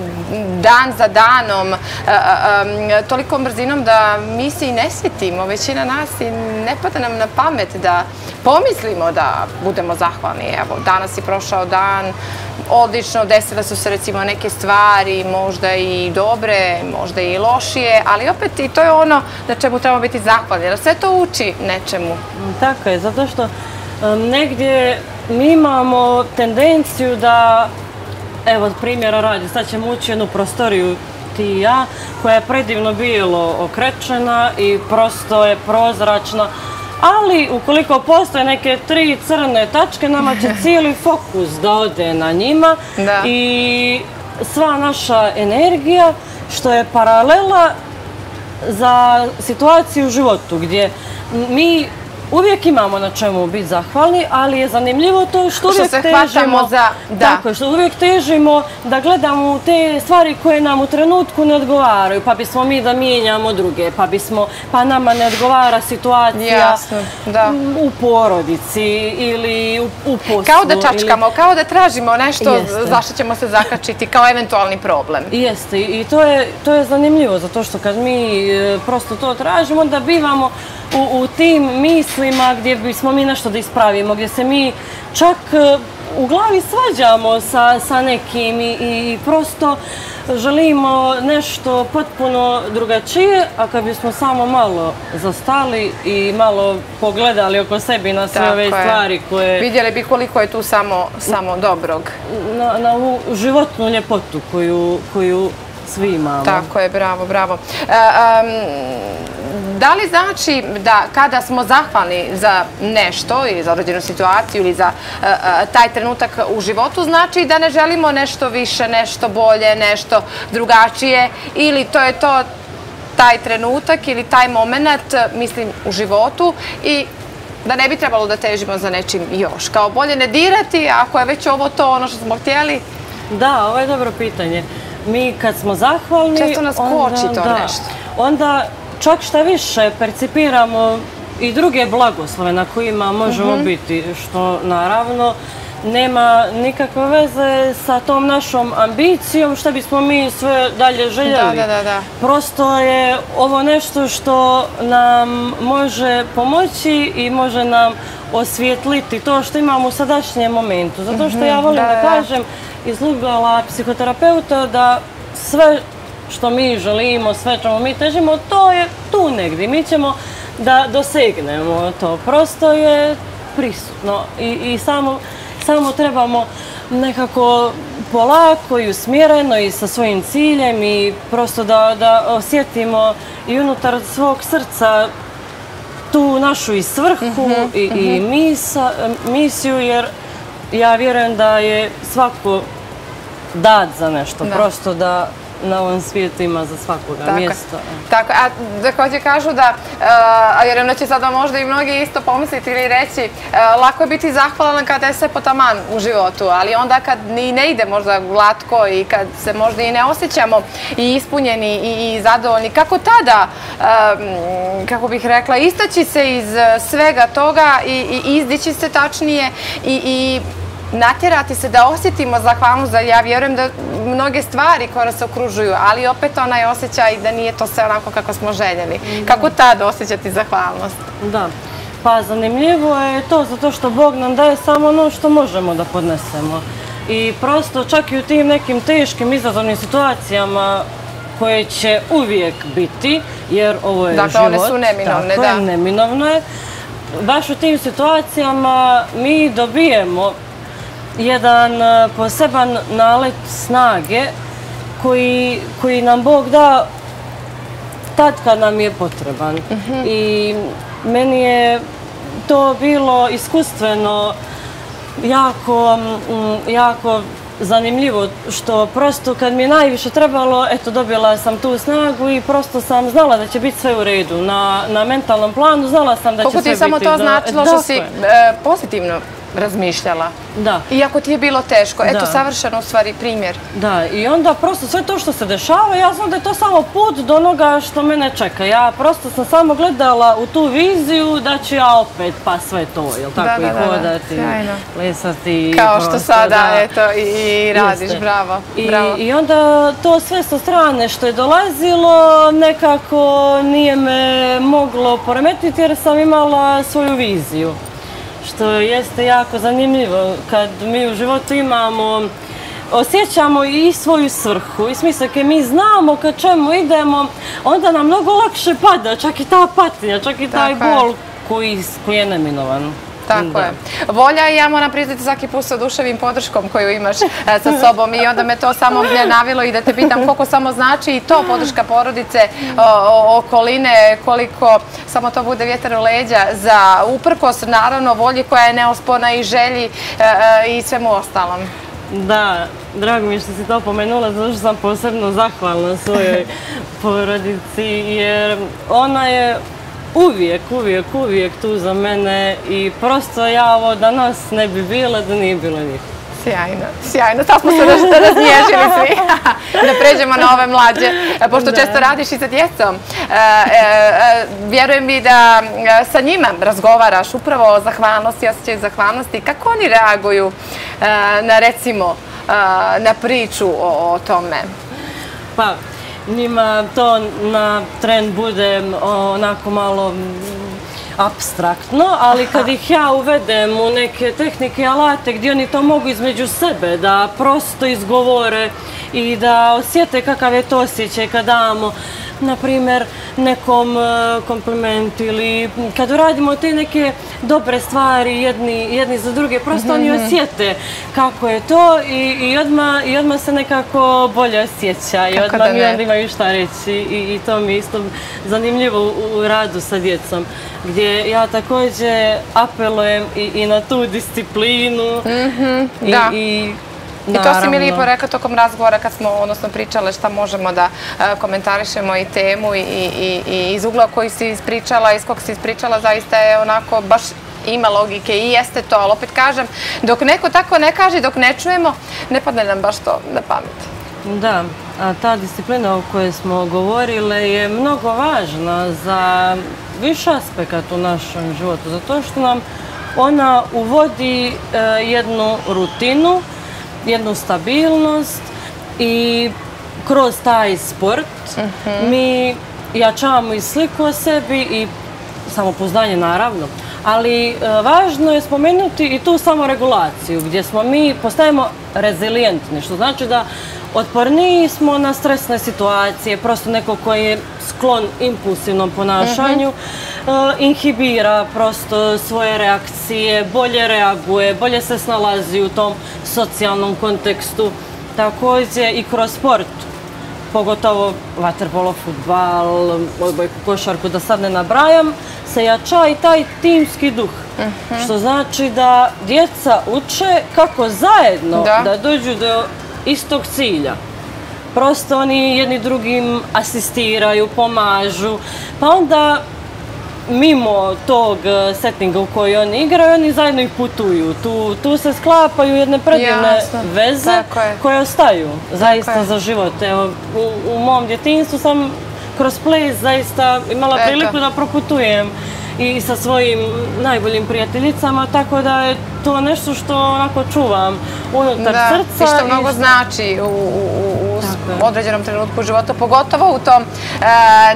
dan za danom, e, tolikom brzinom da mi se i ne svjetimo. Većina nas i ne pada nam na pamet da pomislimo da budemo zahvalni. Evo, danas je prošao dan, odlično, desile su se recimo neke stvari, možda i dobre, možda i lošije, ali opet i to je ono na čemu trebamo biti zahvalni. Sve to uči nečemu. Tako je, zato što negdje mi imamo tendenciju da, evo primjera radi, sad ćemo ući jednu prostoriju ti i ja, koja je predivno bilo okrečena i prosto je prozračna, ali ukoliko postoje neke tri crne tačke, nama će cijeli fokus da ode na njima i sva naša energija, što je paralela za situaciju u životu, gdje mi uvijek imamo na čemu biti zahvalni, ali je zanimljivo to što uvijek težimo za... Tako, što uvijek težimo da gledamo te stvari koje nam u trenutku ne odgovaraju, pa bismo mi da mijenjamo druge, pa bismo, pa nama ne odgovara situacija u porodici ili u, u poslu. Kao da čačkamo, kao da tražimo nešto zašto ćemo se zakačiti kao eventualni problem. Jeste, i to je, to je zanimljivo, zato što kad mi e, prosto to tražimo, onda bivamo u, u tim mislima gdje bismo mi nešto da ispravimo, gdje se mi čak e, u glavi svađamo sa, sa nekim i, i prosto želimo nešto potpuno drugačije, a kad bismo samo malo zastali i malo pogledali oko sebi na sve ove stvari koje... Vidjeli bi koliko je tu samo, samo dobrog. Na, na ovu životnu ljepotu koju, koju svi imamo. Tako je, bravo, bravo. E, da li znači da kada smo zahvalni za nešto ili za određenu situaciju ili za e, e, taj trenutak u životu, znači da ne želimo nešto više, nešto bolje, nešto drugačije ili to je to taj trenutak ili taj moment, mislim, u životu i da ne bi trebalo da težimo za nečim još. Kao bolje ne dirati, ako je već ovo to ono što smo htjeli? Da, ovo je dobro pitanje mi kad smo zahvalni... Često nas koči to nešto. Onda čak šta više percipiramo i druge blagoslove na kojima možemo mhm. biti, što naravno nema nikakve veze sa tom našom ambicijom što bismo mi sve dalje željeli. Da, da, da. Prosto je ovo nešto što nam može pomoći i može nam osvijetliti to što imamo u sadašnjem momentu. Zato što ja mhm. volim da kažem, izlugala psihoterapeuta da sve što mi želimo, sve čemu mi težimo, to je tu negdje. Mi ćemo da dosegnemo to. Prosto je prisutno i, i samo, samo trebamo nekako polako i usmjereno i sa svojim ciljem i prosto da, da osjetimo i unutar svog srca tu našu i svrhu mhm, i, i mhm. misa, misiju jer ja vjerujem da je svako dat za nešto, prosto da na ovom svijetu ima za svakoga mjesto. Tako, a također kažu da, a vjerujem da će sada možda i mnogi isto pomisliti ili reći, lako je biti zahvalan kada je sve potaman u životu, ali onda kad ni ne ide možda glatko i kad se možda i ne osjećamo i ispunjeni i zadovoljni, kako tada, kako bih rekla, istaći se iz svega toga i izdići se tačnije i natjerati se da osjetimo zahvalnost, da ja vjerujem da mnoge stvari koje nas okružuju, ali opet onaj osjećaj da nije to sve onako kako smo željeli. Kako tada osjećati zahvalnost? Da. Pa zanimljivo je to zato što Bog nam daje samo ono što možemo da podnesemo. I prosto čak i u tim nekim teškim izazovnim situacijama koje će uvijek biti, jer ovo je život. Dakle, one su neminovne, da. Tako neminovno je. Baš u tim situacijama mi dobijemo jedan e, poseban nalet snage koji, koji nam Bog da tad kad nam je potreban. Mhm. I meni je to bilo iskustveno jako, jako zanimljivo što prosto kad mi je najviše trebalo, eto dobila sam tu snagu i prosto sam znala da će biti sve u redu. Na, na mentalnom planu znala sam da će sve biti... Koliko ti samo to značilo što si e, pozitivno razmišljala. Da. Iako ti je bilo teško. Eto, savršeno u stvari primjer. Da, i onda prosto sve to što se dešava, ja znam da je to samo put do onoga što mene čeka. Ja prosto sam samo gledala u tu viziju da ću ja opet pa sve to, jel tako, i hodati, lesati. Kao što sada, eto, i radiš, bravo. I onda to sve sa strane što je dolazilo, nekako nije me moglo poremetiti jer sam imala svoju viziju što jeste jako zanimljivo kad mi u životu imamo osjećamo i svoju svrhu i smisla kad mi znamo ka čemu idemo onda nam mnogo lakše pada čak i ta patnja, čak i taj bol koji, koji je neminovan. Tako je. Volja i ja moram priznati svaki put sa duševim podrškom koju imaš e, sa sobom i onda me to samo mlje navilo i da te pitam koliko samo znači i to podrška porodice, okoline, koliko samo to bude vjetar u leđa za uprkos, naravno, volji koja je neospona i želji i svemu ostalom. Da, drago mi je što si to pomenula, zato što sam posebno zahvalna svojoj porodici, jer ona je uvijek, uvijek, uvijek tu za mene i prosto ja ovo danas ne bi bila da nije bilo njih. Sjajno, sjajno. Sad smo se raznježili svi. Da pređemo na ove mlađe, pošto često radiš i sa djecom. E, e, e, vjerujem mi da sa njima razgovaraš upravo o zahvalnosti, osjećaju zahvalnosti. Kako oni reaguju na, recimo, na priču o tome? Pa, njima to na tren bude onako malo mm, abstraktno, ali kad ih ja uvedem u neke tehnike i alate gdje oni to mogu između sebe da prosto izgovore i da osjete kakav je to osjećaj kad damo na primjer, nekom e, komplimentu ili kad uradimo te neke dobre stvari jedni, jedni za druge, prosto oni mhm. osjete kako je to i, i, odmah, i odmah se nekako bolje osjeća i odmah mi onda imaju šta reći i, i to mi isto zanimljivo u, u radu sa djecom gdje ja također apelujem i, i na tu disciplinu mm -hmm, i, da. i I to si mi lijepo rekao tokom razgovora kad smo odnosno pričale šta možemo da e, komentarišemo i temu i iz ugla koji si ispričala, iz kog si ispričala, zaista je onako baš ima logike i jeste to, ali opet kažem, dok neko tako ne kaže, dok ne čujemo, ne padne nam baš to na pamet. Da, a ta disciplina o kojoj smo govorile je mnogo važna za više aspekt u našem životu, zato što nam ona uvodi e, jednu rutinu, jednu stabilnost i kroz taj sport mhm. mi jačavamo i sliku o sebi i samopoznanje naravno. Ali e, važno je spomenuti i tu samoregulaciju gdje smo mi postajemo rezilijentni, što znači da otporniji smo na stresne situacije, prosto neko koji je sklon impulsivnom ponašanju, e, inhibira prosto svoje reakcije, bolje reaguje, bolje se snalazi u tom socijalnom kontekstu. Također i kroz sport, pogotovo vaterpolo, futbal, odbojku, košarku, da sad ne nabrajam, se jača i taj timski duh. Mhm. Što znači da djeca uče kako zajedno da dođu do istog cilja. Prosto oni jedni drugim asistiraju, pomažu, pa onda mimo tog e, settinga u kojoj oni igraju, oni zajedno i putuju. Tu, tu se sklapaju jedne predivne veze koje ostaju zaista za život. Evo, u, u mom djetinstvu sam kroz ples zaista imala priliku da proputujem i sa svojim najboljim prijateljicama, tako da je to nešto što onako čuvam unutar srca. I što mnogo znači u određenom trenutku života, pogotovo u tom e,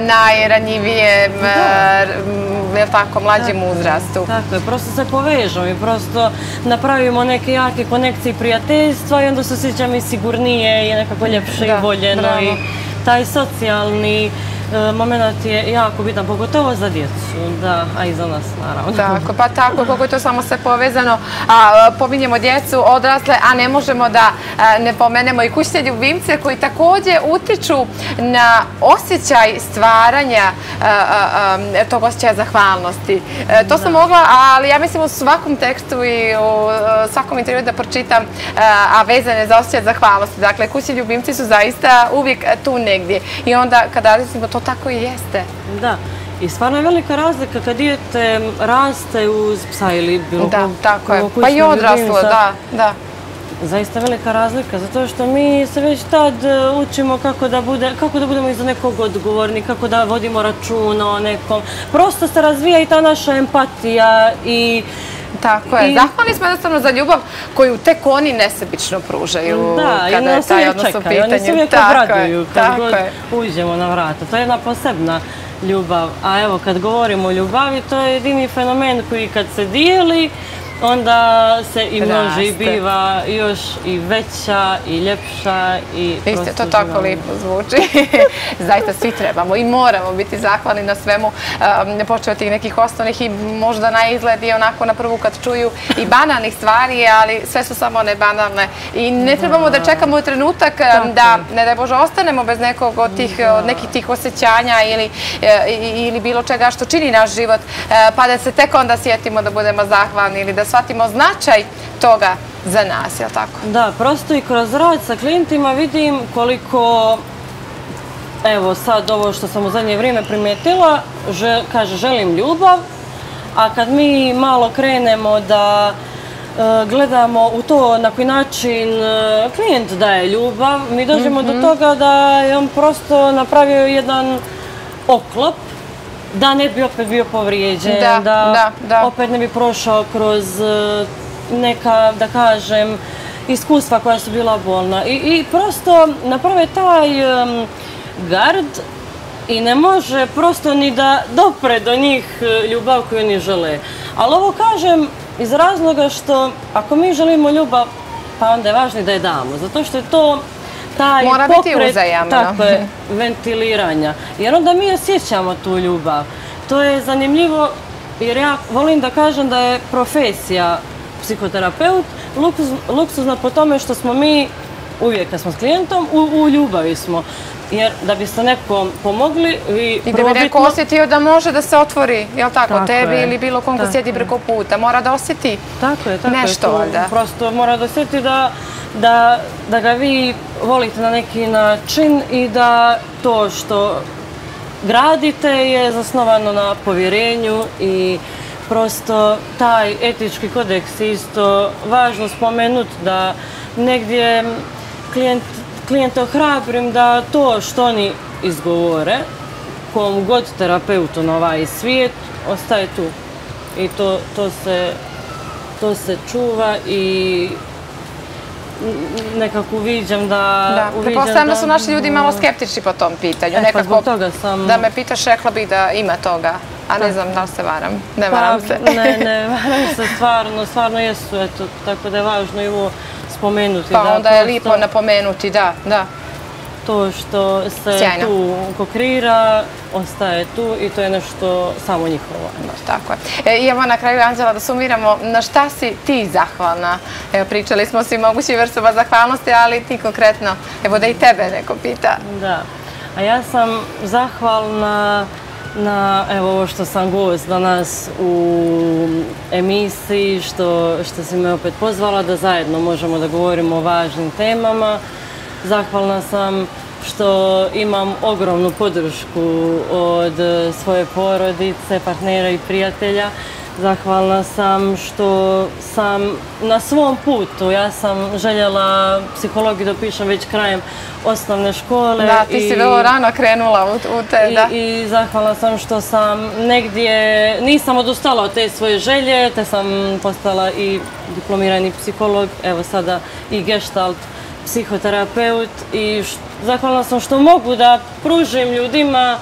najranjivijem, je tako, mlađim uzrastu. Tako je, prosto se povežemo i prosto napravimo neke jake konekcije i prijateljstva i onda se osjećam i sigurnije i nekako ljepše i voljeno i taj socijalni E, moment je jako bitan, pogotovo za djecu, da, a i za nas, naravno. Tako, pa tako, kako je to samo sve povezano, a, pominjemo djecu, odrasle, a ne možemo da ne pomenemo i kućne ljubimce koji također utiču na osjećaj stvaranja tog osjećaja zahvalnosti. E, to sam mogla, ali ja mislim u svakom tekstu i u svakom intervju da pročitam, a vezane za osjećaj zahvalnosti. Dakle, kućni ljubimci su zaista uvijek tu negdje. I onda kada različimo to to tako i jeste. Da. I stvarno je velika razlika kad dijete raste uz psa ili bilo Da, tako je. Pa i odraslo, da, da. Zaista velika razlika, zato što mi se već tad e, učimo kako da, bude, kako da budemo iza nekog odgovorni, kako da vodimo računa o nekom. Prosto se razvija i ta naša empatija i Tako je. Zahvalni smo jednostavno za ljubav koju tek oni nesebično pružaju kada je taj odnos u pitanju. Oni se uvijek obraduju kad god uđemo na vrata. To je jedna posebna ljubav. A evo, kad govorimo o ljubavi, to je jedini fenomen koji kad se dijeli, onda se i množi i biva još i veća i ljepša i Isto, to tako lijepo zvuči. Zaista svi trebamo i moramo biti zahvalni na svemu. Počeo ti nekih osnovnih i možda na izgled i onako na prvu kad čuju i banalnih stvari, ali sve su samo one banalne. I ne trebamo da čekamo trenutak da, ne da Bože, ostanemo bez nekog od tih, od nekih tih osjećanja ili, e, ili bilo čega što čini naš život, e, pa da se tek onda sjetimo da budemo zahvalni ili da shvatimo značaj toga za nas, je li tako? Da, prosto i kroz rad sa klijentima vidim koliko, evo sad ovo što sam u zadnje vrijeme primijetila, kaže želim ljubav, a kad mi malo krenemo da e, gledamo u to na koji način e, klijent daje ljubav, mi dođemo do mhm. toga da je on prosto napravio jedan oklop da ne bi opet bio povrijeđen, da, opet ne bi prošao kroz e, neka, da kažem, iskustva koja su bila bolna. I, prosto naprave taj gard i ne može prosto ni da dopre do njih e, ljubav koju oni žele. Ali ovo kažem iz razloga što ako mi želimo ljubav, pa onda je važno da je damo. Zato što je to taj Mora pokret biti uzajamno. ventiliranja. Jer onda mi osjećamo tu ljubav. To je zanimljivo jer ja volim da kažem da je profesija psihoterapeut luksuzna po tome što smo mi uvijek kad smo s klijentom u, ljubavi smo. Jer da biste nekom pomogli, vi I da bi neko osjetio da može da se otvori, jel tako, tebi ili bilo kom ko sjedi preko puta, mora da osjeti tako je, tako nešto. Je, Prosto mora da osjeti da da, da ga vi volite na neki način i da to što gradite je zasnovano na povjerenju i prosto taj etički kodeks isto važno spomenuti da negdje klijent, klijente ohrabrim da to što oni izgovore kom god terapeutu na ovaj svijet ostaje tu i to, to, se, to se čuva i nekako uviđam da... Da, prepostavljam da su naši ljudi malo skeptični po tom pitanju. E, pa zbog toga sam... Da me pitaš, rekla bih da ima toga. A ne znam da li se varam. Ne pa, varam se. Ne, ne varam se stvarno. Stvarno jesu, eto, tako da je važno i ovo spomenuti. Pa onda je lipo napomenuti, da, da to što se tu kokrira, ostaje tu i to je nešto samo njihovo. Tako je. E, I evo na kraju, Anđela, da sumiramo, na šta si ti zahvalna? Evo, pričali smo svi mogući vrstova zahvalnosti, ali ti konkretno, evo da i tebe neko pita. Da, a ja sam zahvalna na evo ovo što sam gost danas u emisiji, što, što si me opet pozvala da zajedno možemo da govorimo o važnim temama. Zahvalna sam što imam ogromnu podršku od svoje porodice, partnera i prijatelja. Zahvalna sam što sam na svom putu, ja sam željela psihologiju da pišem već krajem osnovne škole. Da, ti si vrlo rano krenula u, te, da. I, zahvalna sam što sam negdje, nisam odustala od te svoje želje, te sam postala i diplomirani psiholog, evo sada i gestalt psihoterapeut i zahvalna sam što mogu da pružim ljudima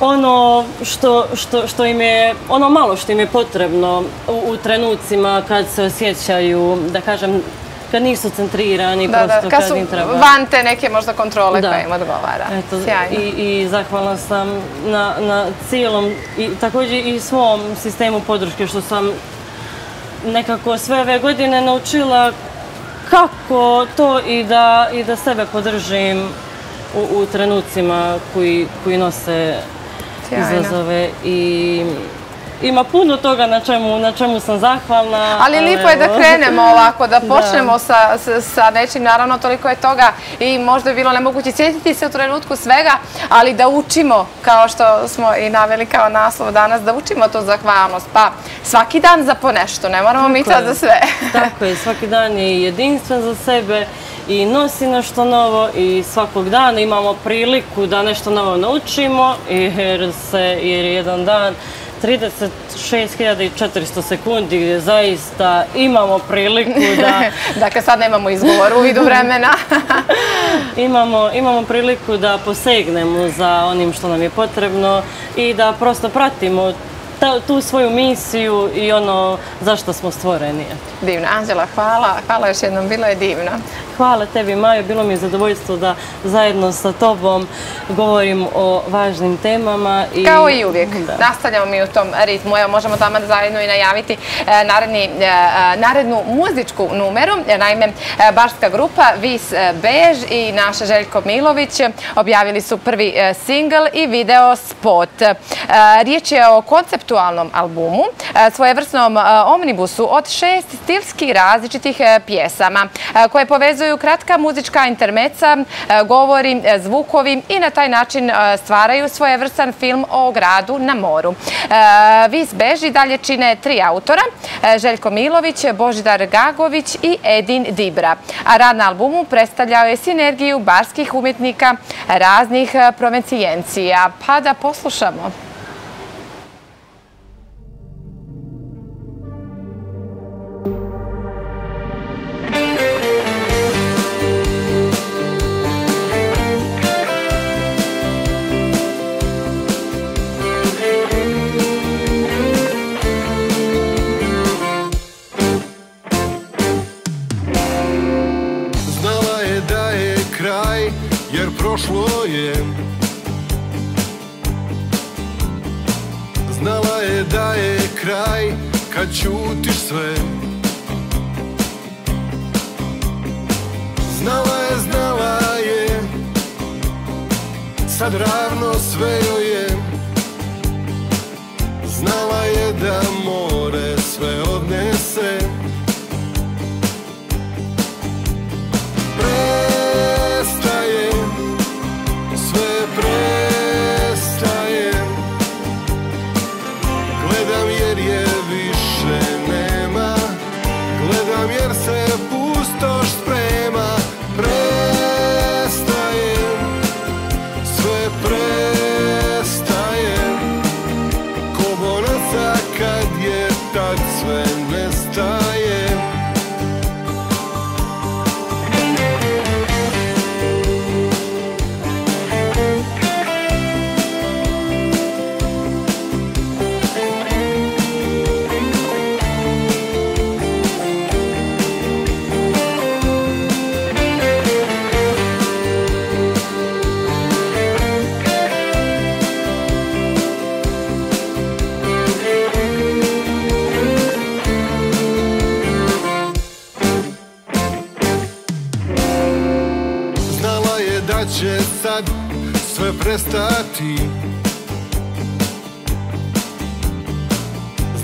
ono što, što, što im je, ono malo što im je potrebno u, u trenucima kad se osjećaju, da kažem, kad nisu centrirani, da, prosto da, kad, kad im treba. Van te neke možda kontrole da. koje im odgovara. Eto, I, I zahvalna sam na, na cijelom i također i svom sistemu podrške što sam nekako sve ove godine naučila kako to i da, i da sebe podržim u, u trenucima koji, koji nose izazove i ima puno toga na čemu, na čemu sam zahvalna. Ali lipo je da krenemo ovako, da počnemo sa, sa, nečim, naravno toliko je toga i možda je bilo nemoguće sjetiti se u trenutku svega, ali da učimo, kao što smo i naveli kao naslov danas, da učimo tu zahvalnost. Pa svaki dan za ponešto, ne moramo mi to za sve. Tako je, svaki dan je jedinstven za sebe i nosi nešto novo i svakog dana imamo priliku da nešto novo naučimo jer, se, jer je jedan dan 36.400 sekundi gdje zaista imamo priliku da... dakle, sad nemamo izgovor u vidu vremena. imamo, imamo priliku da posegnemo za onim što nam je potrebno i da prosto pratimo tu svoju misiju i ono zašto smo stvoreni. Divno. Anđela, hvala. Hvala još jednom, bilo je divno. Hvala tebi, Majo. Bilo mi je zadovoljstvo da zajedno sa tobom govorim o važnim temama. Kao i uvijek. Nastavljamo mi u tom ritmu. Evo, možemo tamo zajedno i najaviti e, e, narednu muzičku numeru. Naime, e, barska grupa Vis Bež i naša Željko Milović objavili su prvi singl i video spot. Riječ je o konceptualnom albumu, svojevrsnom omnibusu od šest stilski različitih pjesama koje povezuju pokazuju kratka muzička intermeca, e, govori, e, zvukovi i na taj način e, stvaraju svojevrstan film o gradu na moru. Vis Beži dalje čine tri autora, Željko Milović, Božidar Gagović i Edin Dibra. A rad na albumu predstavljao je sinergiju barskih umjetnika raznih provencijencija. Pa da poslušamo. Prošlo je. Znala je da je kraj kad čutiš sve. Znala je, znala je Sad ravno sve joj je. Znala je da more prestati.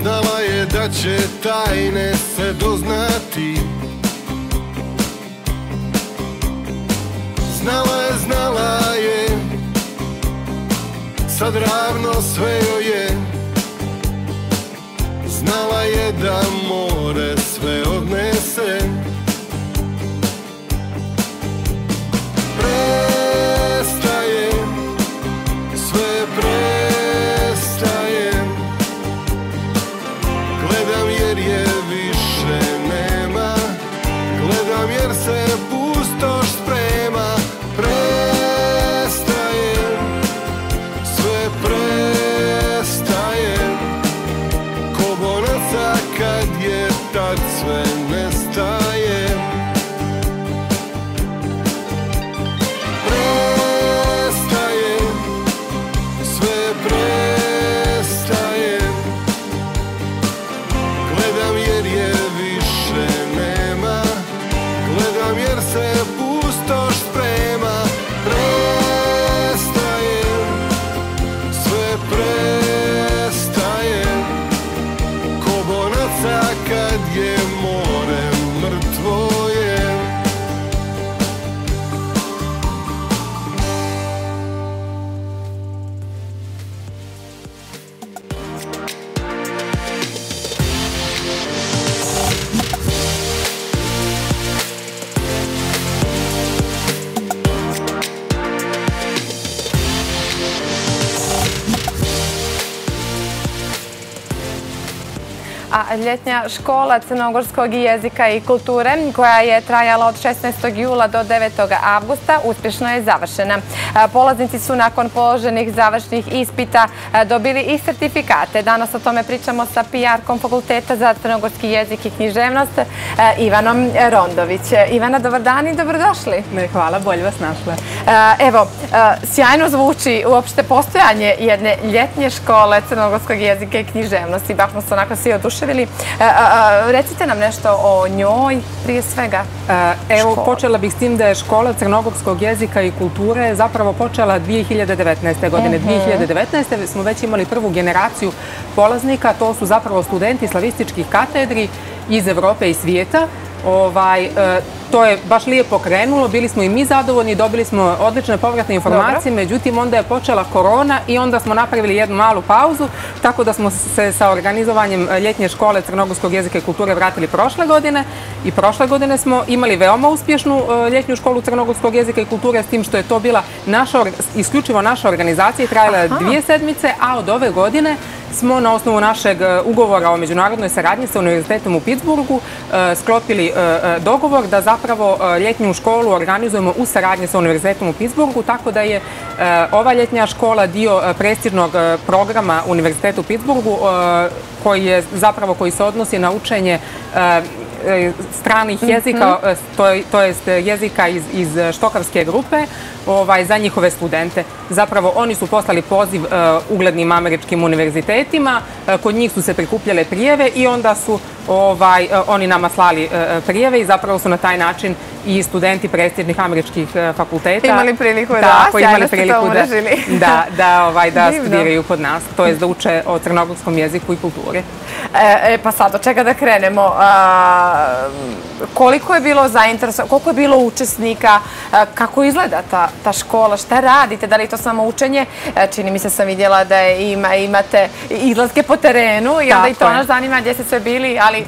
Znala je da će tajne se doznati. Znala je, znala je. Sad ravno sve joj je. Znala je da more ljetnja škola crnogorskog jezika i kulture koja je trajala od 16. jula do 9. avgusta uspješno je završena. Polaznici su nakon položenih završnih ispita dobili i sertifikate. Danas o tome pričamo sa PR-kom Fakulteta za crnogorski jezik i književnost Ivanom Rondović. Ivana, dobar dan i dobrodošli. Hvala, bolje vas našla. Evo, sjajno zvuči uopšte postojanje jedne ljetnje škole crnogorskog jezika i književnosti. Baš smo se onako svi oduševili. Recite nam nešto o njoj prije svega. Evo, počela bih s tim da je škola crnogorskog jezika i kulture zapravo počela 2019. godine. 2019. Mhm. smo već imali prvu generaciju polaznika. To su zapravo studenti slavističkih katedri iz Evrope i svijeta. Ovaj, e, to je baš lijepo krenulo, bili smo i mi zadovoljni, dobili smo odlične povratne informacije, međutim onda je počela korona i onda smo napravili jednu malu pauzu, tako da smo se sa organizovanjem ljetnje škole crnogorskog jezika i kulture vratili prošle godine. I prošle godine smo imali veoma uspješnu e, ljetnju školu crnogorskog jezika i kulture s tim što je to bila naša, isključivo naša organizacija i trajala je dvije sedmice, a od ove godine smo na osnovu našeg e, ugovora o međunarodnoj saradnji sa Univerzitetom u Pittsburghu e, sklopili dogovor da zapravo zapravo e, ljetnju školu organizujemo u saradnji sa Univerzitetom u Pittsburghu, tako da je e, ova ljetnja škola dio e, prestižnog programa Univerziteta u Pittsburghu koji je zapravo koji se odnosi na učenje stranih mhm. jezika, e, to jest jezika iz štokavske grupe, ovaj, za njihove studente. Zapravo, oni su poslali poziv e, uglednim američkim univerzitetima, kod njih su se prikupljale prijeve i onda su ovaj, oni nama slali prijeve i zapravo su na taj način i studenti prestižnih američkih fakulteta. Imali priliku da, sjajno ste to umrežili. Da, da, ovaj, da studiraju kod nas, to je da uče o crnogorskom jeziku i kulturi. E, pa sad, od čega da krenemo? Koliko je bilo zainteresovano, koliko je bilo učesnika, kako izgleda ta škola, šta radite, da li je to samo učenje? E, čini mi se sam vidjela da imate izlazke po terenu i onda i to nas zanima gdje ste sve bili, ali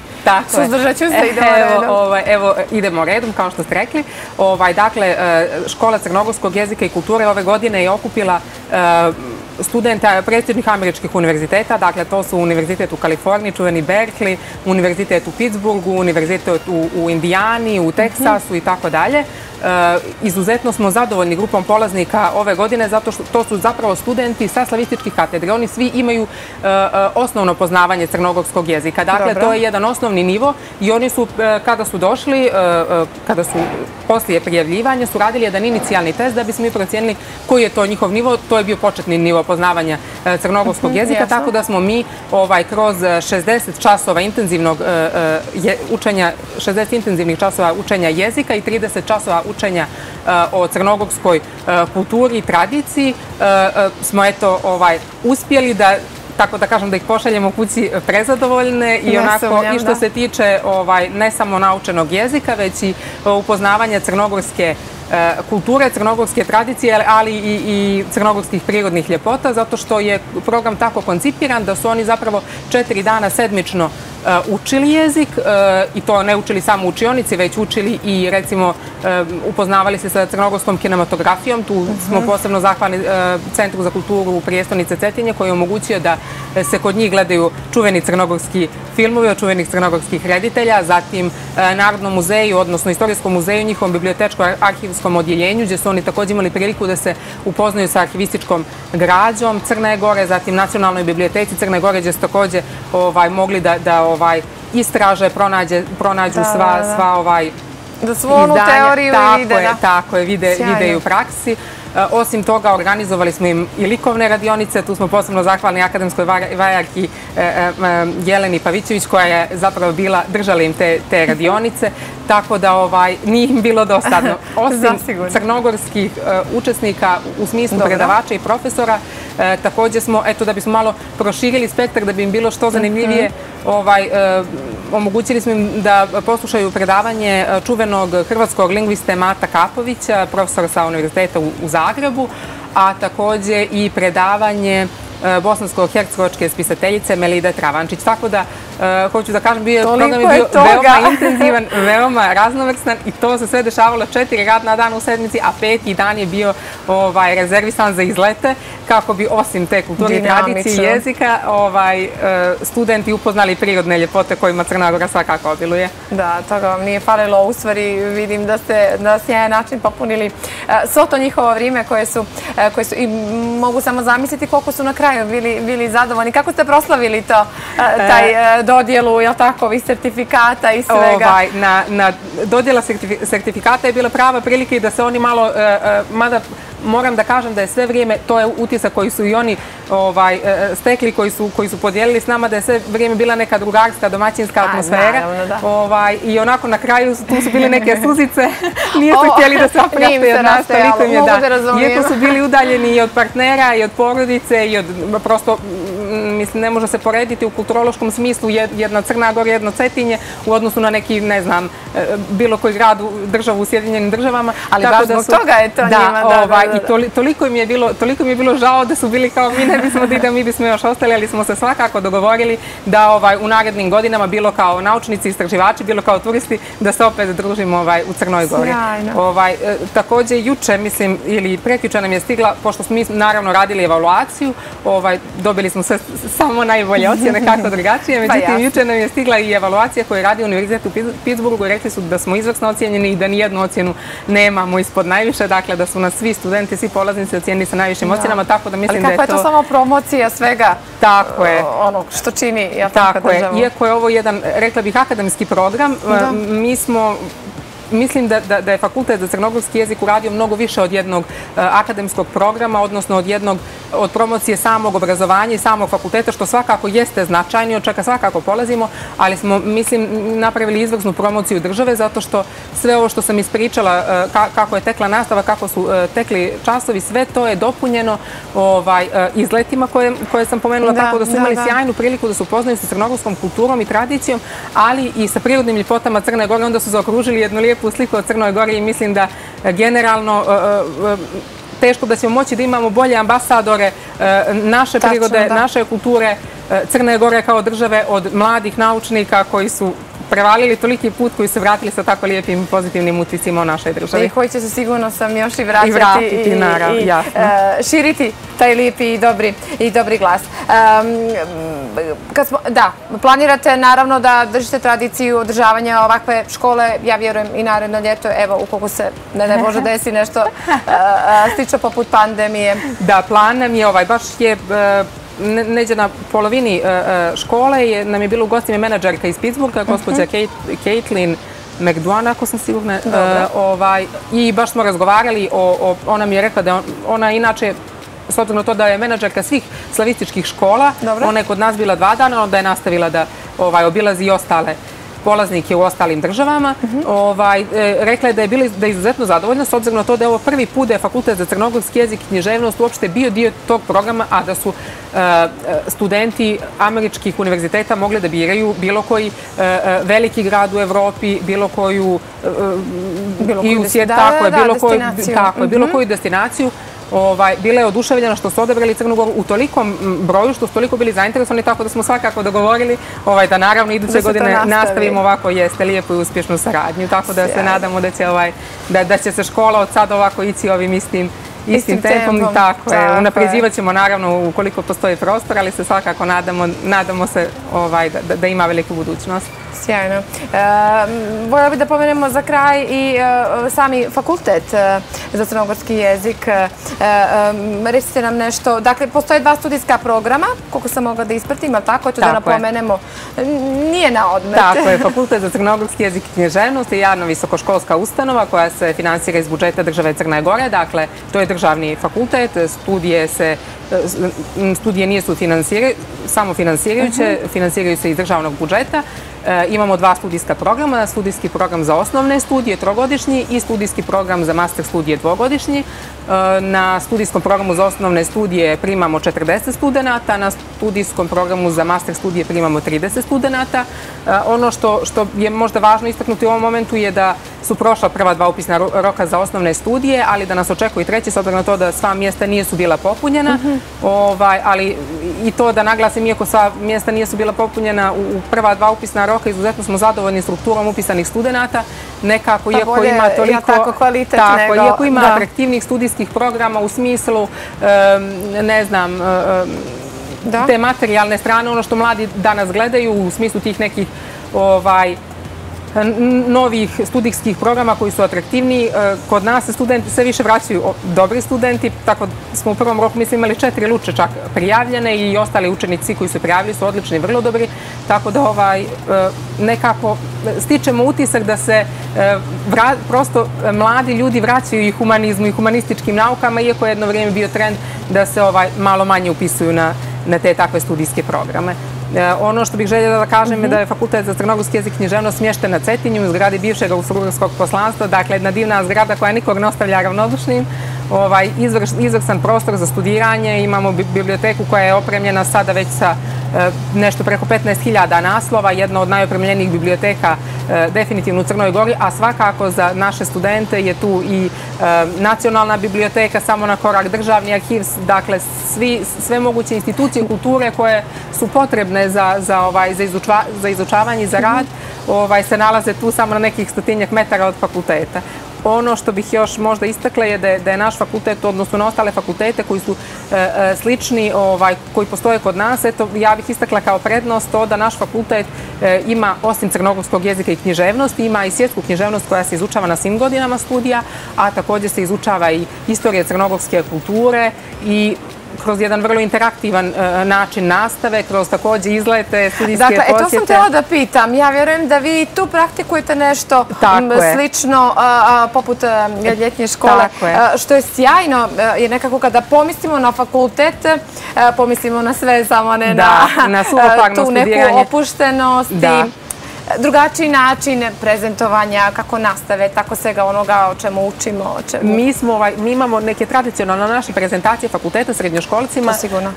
suzdržat ću se, idemo redom. Ovaj, evo, idemo redom, kao što ste rekli. Ovaj, dakle, e, škola crnogorskog jezika i kulture ove godine je okupila e, studenta predsjednih američkih univerziteta, dakle to su univerzitet u Kaliforniji, čuveni Berkeley, univerzitet u Pittsburghu, univerzitet u Indijani, u Teksasu i tako dalje. Izuzetno smo zadovoljni grupom polaznika ove godine zato što to su zapravo studenti sa slavističkih katedre. Oni svi imaju eh, osnovno poznavanje crnogorskog jezika. Dakle, to je jedan osnovni nivo i oni su, kada su došli, kada su poslije prijavljivanja, su radili jedan inicijalni test da bi smo mi procijenili koji je to njihov nivo. To je bio početni nivo poznavanja crnogorskog mhm, jezika, tako da smo mi ovaj, kroz 60 časova intenzivnog učenja, 60 intenzivnih časova učenja jezika i 30 časova učenja e, o crnogorskoj e, kulturi i tradiciji e, smo eto ovaj uspjeli da tako da kažem da ih pošaljemo kući prezadovoljne i onako i što se tiče ovaj ne samo naučenog jezika već i upoznavanja crnogorske kulture, crnogorske tradicije, ali i crnogorskih prirodnih ljepota, zato što je program tako koncipiran da su oni zapravo četiri dana sedmično učili jezik uh, i to ne učili samo učionici, već učili i recimo uh, upoznavali se sa crnogorskom kinematografijom. Tu smo mhm. posebno zahvalni Centru za kulturu u prijestolnice Cetinje koji je omogućio da se kod njih gledaju čuveni crnogorski filmovi od čuvenih crnogorskih reditelja, zatim Narodnom muzeju, odnosno Istorijskom muzeju, njihovom bibliotečko-arhivskom odjeljenju, gdje su oni također imali priliku da se upoznaju sa arhivističkom građom Crne Gore, zatim Nacionalnoj biblioteci Crne Gore, gdje su također ovaj, mogli da ovaj, istraže, pronađu sva ovaj, da svu onu teoriju vide. Tako je, vide i u praksi. E, osim toga, organizovali smo im i likovne radionice. Tu smo posebno zahvalni akademskoj vajarki e, e, Jeleni Pavićević, koja je zapravo bila, držala im te radionice. Tako da ovaj, nije im bilo dosadno. Osim crnogorskih učesnika u smislu predavača i profesora, također smo, eto da bismo malo proširili spektar, da bi im bilo što zanimljivije, ovaj, omogućili smo im da poslušaju predavanje čuvenog hrvatskog lingviste Mata Kapovića, profesora sa univerziteta u Zagrebu, Zagrebu, a takođe i predavanje bosansko-hercegovačke spisateljice Melide Travančić. Tako da, hoću da kažem, bio program je bio veoma intenzivan, veoma raznovrstan i to se sve dešavalo četiri radna dana u sedmici, a peti dan je bio ovaj, rezervisan za izlete kako bi osim te kulturne tradicije i jezika ovaj, studenti upoznali prirodne ljepote kojima Crna Gora svakako obiluje. Da, toga vam nije falilo. U stvari vidim da ste na sjajan način popunili svo to njihovo vrijeme koje su, koje su i mogu samo zamisliti koliko su na kraju bili, bili zadovoljni. Kako ste proslavili to, taj dodjelu, jel tako, ovih sertifikata i svega? Ovaj, na, na dodjela sertifikata je bila prava prilike da se oni malo, mada moram da kažem da je sve vrijeme, to je utisak koji su i oni ovaj, e, stekli, koji su, koji su podijelili s nama, da je sve vrijeme bila neka drugarska, domaćinska atmosfera. Ovaj, I onako na kraju tu su bile neke suzice, nije su htjeli da se oprašte od nas, toliko im je da. Iako su bili udaljeni i od partnera, i od porodice, i od prosto, mislim, ne može se porediti u kulturološkom smislu jedna Crna Gora, jedno Cetinje, u odnosu na neki, ne znam, e, bilo koji grad, državu u Sjedinjenim državama. Ali baš zbog toga je to njima, da, ovaj, i toliko im je bilo, toliko mi je bilo žao da su bili kao mi ne bismo da mi bismo još ostali, ali smo se svakako dogovorili da ovaj, u narednim godinama, bilo kao naučnici, istraživači, bilo kao turisti, da se opet družimo ovaj, u Crnoj Gori. Ovaj, e, također, juče, mislim, ili prekjuče nam je stigla, pošto smo mi naravno radili evaluaciju, ovaj, dobili smo sve samo najbolje ocjene, kako drugačije, pa međutim, juče nam je stigla i evaluacija koju radi Univerzit u Pittsburghu rekli su da smo izvrsno ocjenjeni i da nijednu ocjenu nemamo ispod najviše, dakle da su nas svi studenti, svi polaznici ocjenili sa najvišim ocjenama, tako da mislim da je to... Ali kako je to samo promocija svega tako je. onog što čini Tako je. Iako je ovo jedan, rekla bih, akademski program, mi smo mislim da, da, da je fakultet za crnogorski jezik uradio mnogo više od jednog e, akademskog programa, odnosno od jednog od promocije samog obrazovanja i samog fakulteta, što svakako jeste značajni, od čega svakako polazimo, ali smo, mislim, napravili izvrsnu promociju države, zato što sve ovo što sam ispričala, e, kako je tekla nastava, kako su e, tekli časovi, sve to je dopunjeno ovaj, izletima koje, koje sam pomenula, tako da su imali sjajnu priliku da su upoznaju sa crnogorskom kulturom i tradicijom, ali i sa prirodnim ljepotama Crne Gore, onda su zaokružili jednu lijepu sliku od Crnoj Gori i mislim da e, generalno e, e, teško da ćemo moći da imamo bolje ambasadore naše prirode, naše kulture, Crne Gore kao države od mladih naučnika koji su prevalili toliki put koji su vratili sa tako lijepim pozitivnim utisima o našoj državi. I koji će se sigurno sam još i vratiti. I vratiti, naravno, jasno. E, širiti taj lijepi i dobri glas. Da, planirate naravno da držite tradiciju održavanja ovakve škole, ja vjerujem i naredno ljeto, evo, ukoliko se ne može desi nešto e, e, slično poput pandemije. Da, plan nam je ovaj, baš je neđe na polovini e, e, škole nam je bilo u gostima menadžerka iz Pittsburgha, gospođa mhm. Caitlin McDowan, ako sam sigurna. E, ovaj, I baš smo razgovarali, ona mi je rekla da ona inače s obzirom na to da je menadžerka svih slavističkih škola, ona je kod nas bila dva dana, onda je nastavila da ovaj, obilazi i ostale polaznike u ostalim državama. Ovaj, e, rekla je da je bila izuzetno zadovoljna s obzirom na to da je ovo prvi put da je Fakultet za crnogorski jezik i književnost uopšte bio dio tog programa, a da su e, e, studenti američkih univerziteta mogli da biraju bilo koji veliki grad u Evropi, bilo koju bilo koju destinaciju Ovaj, bila je oduševljena što su odebrali Crnu Goru u tolikom broju, što su toliko bili zainteresovani, tako da smo svakako dogovorili ovaj, da naravno iduće godine nastavimo ovako jeste lijepu i uspješnu saradnju. Tako da se nadamo da će, ovaj, da, da će se škola od sada ovako ići ovim istim istim tempom. Tako je. Unapređivat ćemo naravno ukoliko postoji prostor, ali se svakako nadamo, nadamo se ovaj, da, da ima veliku budućnost. Sjajno. E, Voljela bih da pomenemo za kraj i e, sami fakultet e, za crnogorski jezik. Recite nam nešto. Dakle, postoje dva studijska programa, koliko sam mogla da ispratim, ali tako, eto da napomenemo. Nije na odmet. Tako je. Fakultet za crnogorski jezik i knježevnost je javno visokoškolska ustanova koja se finansira iz budžeta države Crne Gore. Dakle, to je državni fakultet. Studije se studije nije su samo finansirajuće, finansiraju se iz državnog budžeta imamo dva studijska programa, studijski program za osnovne studije, trogodišnji i studijski program za master studije, dvogodišnji. Na studijskom programu za osnovne studije primamo 40 studenta, na studijskom programu za master studije primamo 30 studenta. Ono što je možda važno istaknuti u ovom momentu je da su prošla prva dva upisna roka za osnovne studije, ali da nas očekuje treći, s obzirom na to da sva mjesta nisu bila popunjena, mhm. ovaj, ali i to da naglasim, iako sva mjesta nisu bila popunjena u prva dva upisna roka, izuzetno smo zadovoljni strukturom upisanih studenta, nekako, pa iako ima toliko... Tako kvalitet nego... Iako ima atraktivnih studijskih programa u smislu, ne znam, te materijalne strane, ono što mladi danas gledaju u smislu tih nekih ovaj, novih studijskih programa koji su atraktivni. E, kod nas se studenti sve više vraćaju dobri studenti, tako smo u prvom roku mislim imali četiri luče čak prijavljene i ostali učenici koji su prijavili su odlični vrlo dobri, tako da ovaj, e, nekako stičemo utisak da se e, vra, prosto mladi ljudi vraćaju i humanizmu i humanističkim naukama, iako je jedno vrijeme bio trend da se ovaj malo manje upisuju na na te takve studijske programe. E, ono što bih željela da kažem je da je Fakultet za crnogorski jezik književno smješten na Cetinju u zgradi bivšeg Austrugorskog poslanstva, dakle jedna divna zgrada koja nikog ne ostavlja ravnodušnim, ovaj, izvrsan prostor za studiranje, imamo biblioteku koja je opremljena sada već sa e, nešto preko 15.000 naslova, jedna od najopremljenijih biblioteka e, definitivno u Crnoj Gori, a svakako za naše studente je tu i nacionalna biblioteka, samo na korak državni arhiv, dakle sve moguće institucije kulture koje su potrebne za, za, ovaj, za, izučva, za izučavanje i za rad ovaj, se nalaze tu samo na nekih stotinjak metara od fakulteta. Ono što bih još možda istakla je da je, da je naš fakultet, odnosno na ostale fakultete koji su e, e, slični, ovaj, koji postoje kod nas, eto, ja bih istakla kao prednost to da naš fakultet e, ima, osim crnogorskog jezika i književnosti, ima i svjetsku književnost koja se izučava na svim godinama studija, a također se izučava i istorija crnogorske kulture i kroz jedan vrlo interaktivan e, način nastave, kroz također izlete, studijske posjete. Dakle, to sam tela da pitam. Ja vjerujem da vi tu praktikujete nešto slično poput e, ljetnje škole. Što je sjajno, e, jer nekako kada pomislimo na fakultet, pomislimo na sve, samo ne na tu neku opuštenost drugačiji način prezentovanja, kako nastave, tako svega onoga o čemu učimo. Mi, smo, ovaj, mi imamo neke tradicionalne naše prezentacije fakulteta srednjoškolicima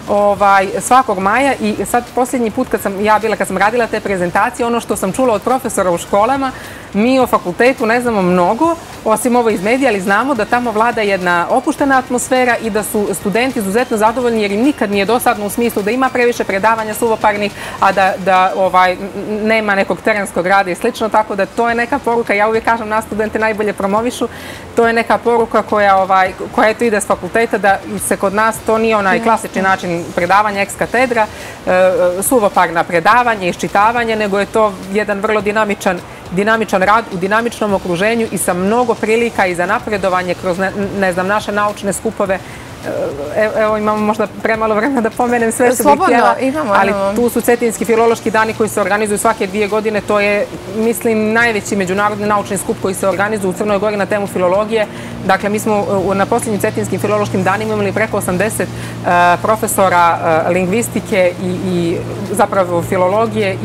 ovaj, svakog maja i sad posljednji put kad sam ja bila, kad sam radila te prezentacije, ono što sam čula od profesora u školama, mi o fakultetu ne znamo mnogo, osim ovo iz medija, ali znamo da tamo vlada jedna opuštena atmosfera i da su studenti izuzetno zadovoljni jer im nikad nije dosadno u smislu da ima previše predavanja suvoparnih, a da, da ovaj, nema nekog terenskog rada i slično, tako da to je neka poruka, ja uvijek kažem na studente najbolje promovišu, to je neka poruka koja, ovaj, koja eto ide s fakulteta, da se kod nas to nije onaj klasični način predavanja ex katedra, e, suvoparna predavanja, iščitavanje, nego je to jedan vrlo dinamičan dinamičan rad u dinamičnom okruženju i sa mnogo prilika i za napredovanje kroz, ne znam, naše naučne skupove evo imamo možda premalo vremena da pomenem sve što bih htjela, ali tu su Cetinski filološki dani koji se organizuju svake dvije godine, to je, mislim, najveći međunarodni naučni skup koji se organizuju u Crnoj Gori na temu filologije. Dakle, mi smo na posljednjim Cetinskim filološkim danima imali preko 80 e, profesora e, lingvistike i zapravo filologije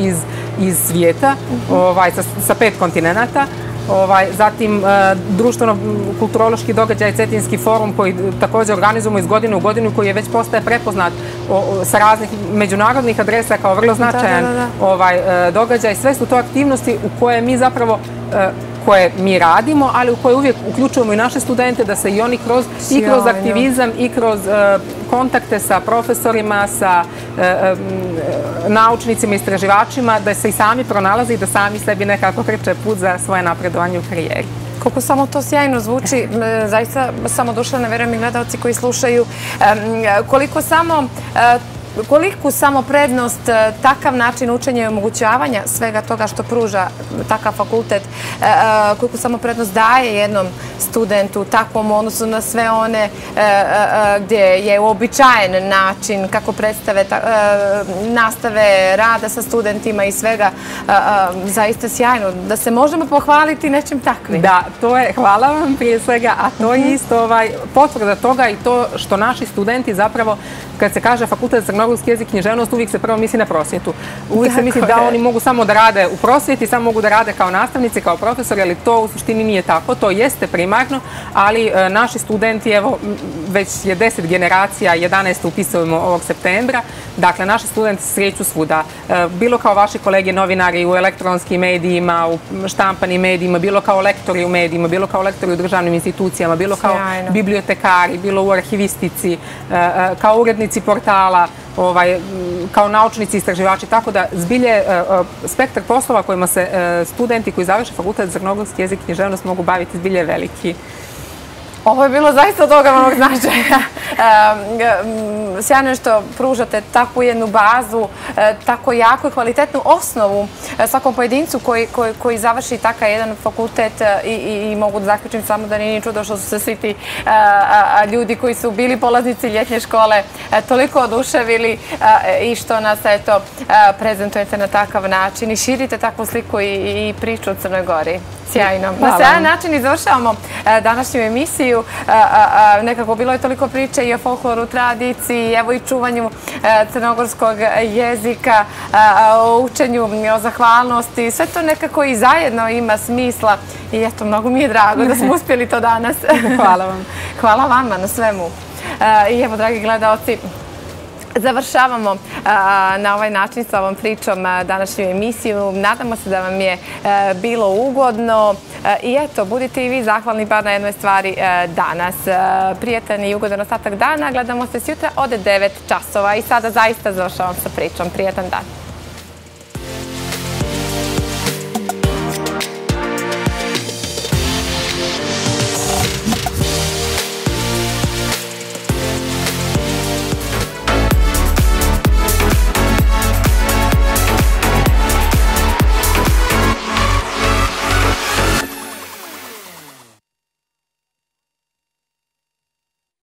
iz svijeta, mhm. ovaj, sa pet kontinenta. Ovaj, zatim e, društveno-kulturološki događaj Cetinski forum koji također organizujemo iz godine u godinu koji je već postaje prepoznat sa raznih međunarodnih adresa kao vrlo značajan ovaj, e, događaj. Sve su to aktivnosti u koje mi zapravo e, koje mi radimo, ali u koje uvijek uključujemo i naše studente da se i oni kroz, i kroz aktivizam i kroz kontakte sa profesorima, sa naučnicima, istraživačima, da se i sami pronalaze i da sami sebi nekako kriče put za svoje napredovanje u karijeri. Koliko samo to sjajno zvuči, zaista samo došla na verujem i gledalci koji slušaju, koliko samo Koliku samo prednost e, takav način učenja i omogućavanja svega toga što pruža takav fakultet, e, e, koliko samo prednost daje jednom studentu takvom odnosu na sve one gdje je uobičajen način kako predstave nastave rada sa studentima i svega, zaista sjajno. Da se možemo pohvaliti nečim takvim. Da, to je, hvala vam prije svega, a to je mhm. isto ovaj, potvrda toga i to što naši studenti zapravo, kad se kaže fakultet za crnogorski jezik književnost, uvijek se prvo misli na prosvjetu. Uvijek se misli da oni mogu samo da rade u prosvjeti, samo mogu da rade kao nastavnici, kao profesori, ali to u suštini nije tako. To jeste primarno, ali e, naši studenti, evo, već je deset generacija, 11. upisujemo ovog septembra, dakle, naši studenti sreću svuda. E, bilo kao vaši kolege novinari u elektronskim medijima, u štampanim medijima, bilo kao lektori u medijima, bilo kao lektori u državnim institucijama, bilo kao bibliotekari, bilo u arhivistici, e, kao urednici portala, ovaj, kao naučnici istraživači, tako da zbilje e, e, spektar poslova kojima se e, studenti koji završe fakultet za crnogorski jezik i književnost mogu baviti zbilje veliki. Ovo je bilo zaista od ogromnog značaja. Sjajno je što pružate takvu jednu bazu, e, tako jako i kvalitetnu osnovu e, svakom pojedincu koji završi takav jedan fakultet e, i, i mogu da zaključim samo da nije ni čudo što su se svi ti ljudi koji su bili polaznici ljetnje škole toliko oduševili i što nas prezentujete na takav način i širite takvu sliku i priču o Crnoj Gori. Sjajno. Na sjajan način izvršavamo e, današnju emisiju. E, e, nekako bilo je toliko priče i o folkloru, tradiciji, evo i čuvanju crnogorskog jezika, o učenju, o zahvalnosti. Sve to nekako i zajedno ima smisla. I eto, mnogo mi je drago da smo uspjeli to danas. Hvala vam. Hvala vama na svemu. I evo, dragi gledalci, Završavamo na ovaj način sa ovom pričom današnju emisiju. Nadamo se da vam je e, bilo ugodno. E, I eto, budite i vi zahvalni bar na jednoj stvari e, danas. Prijetan i ugodan ostatak dana. Gledamo se sjutra od 9 časova. I sada zaista završavam sa pričom. Prijetan dan.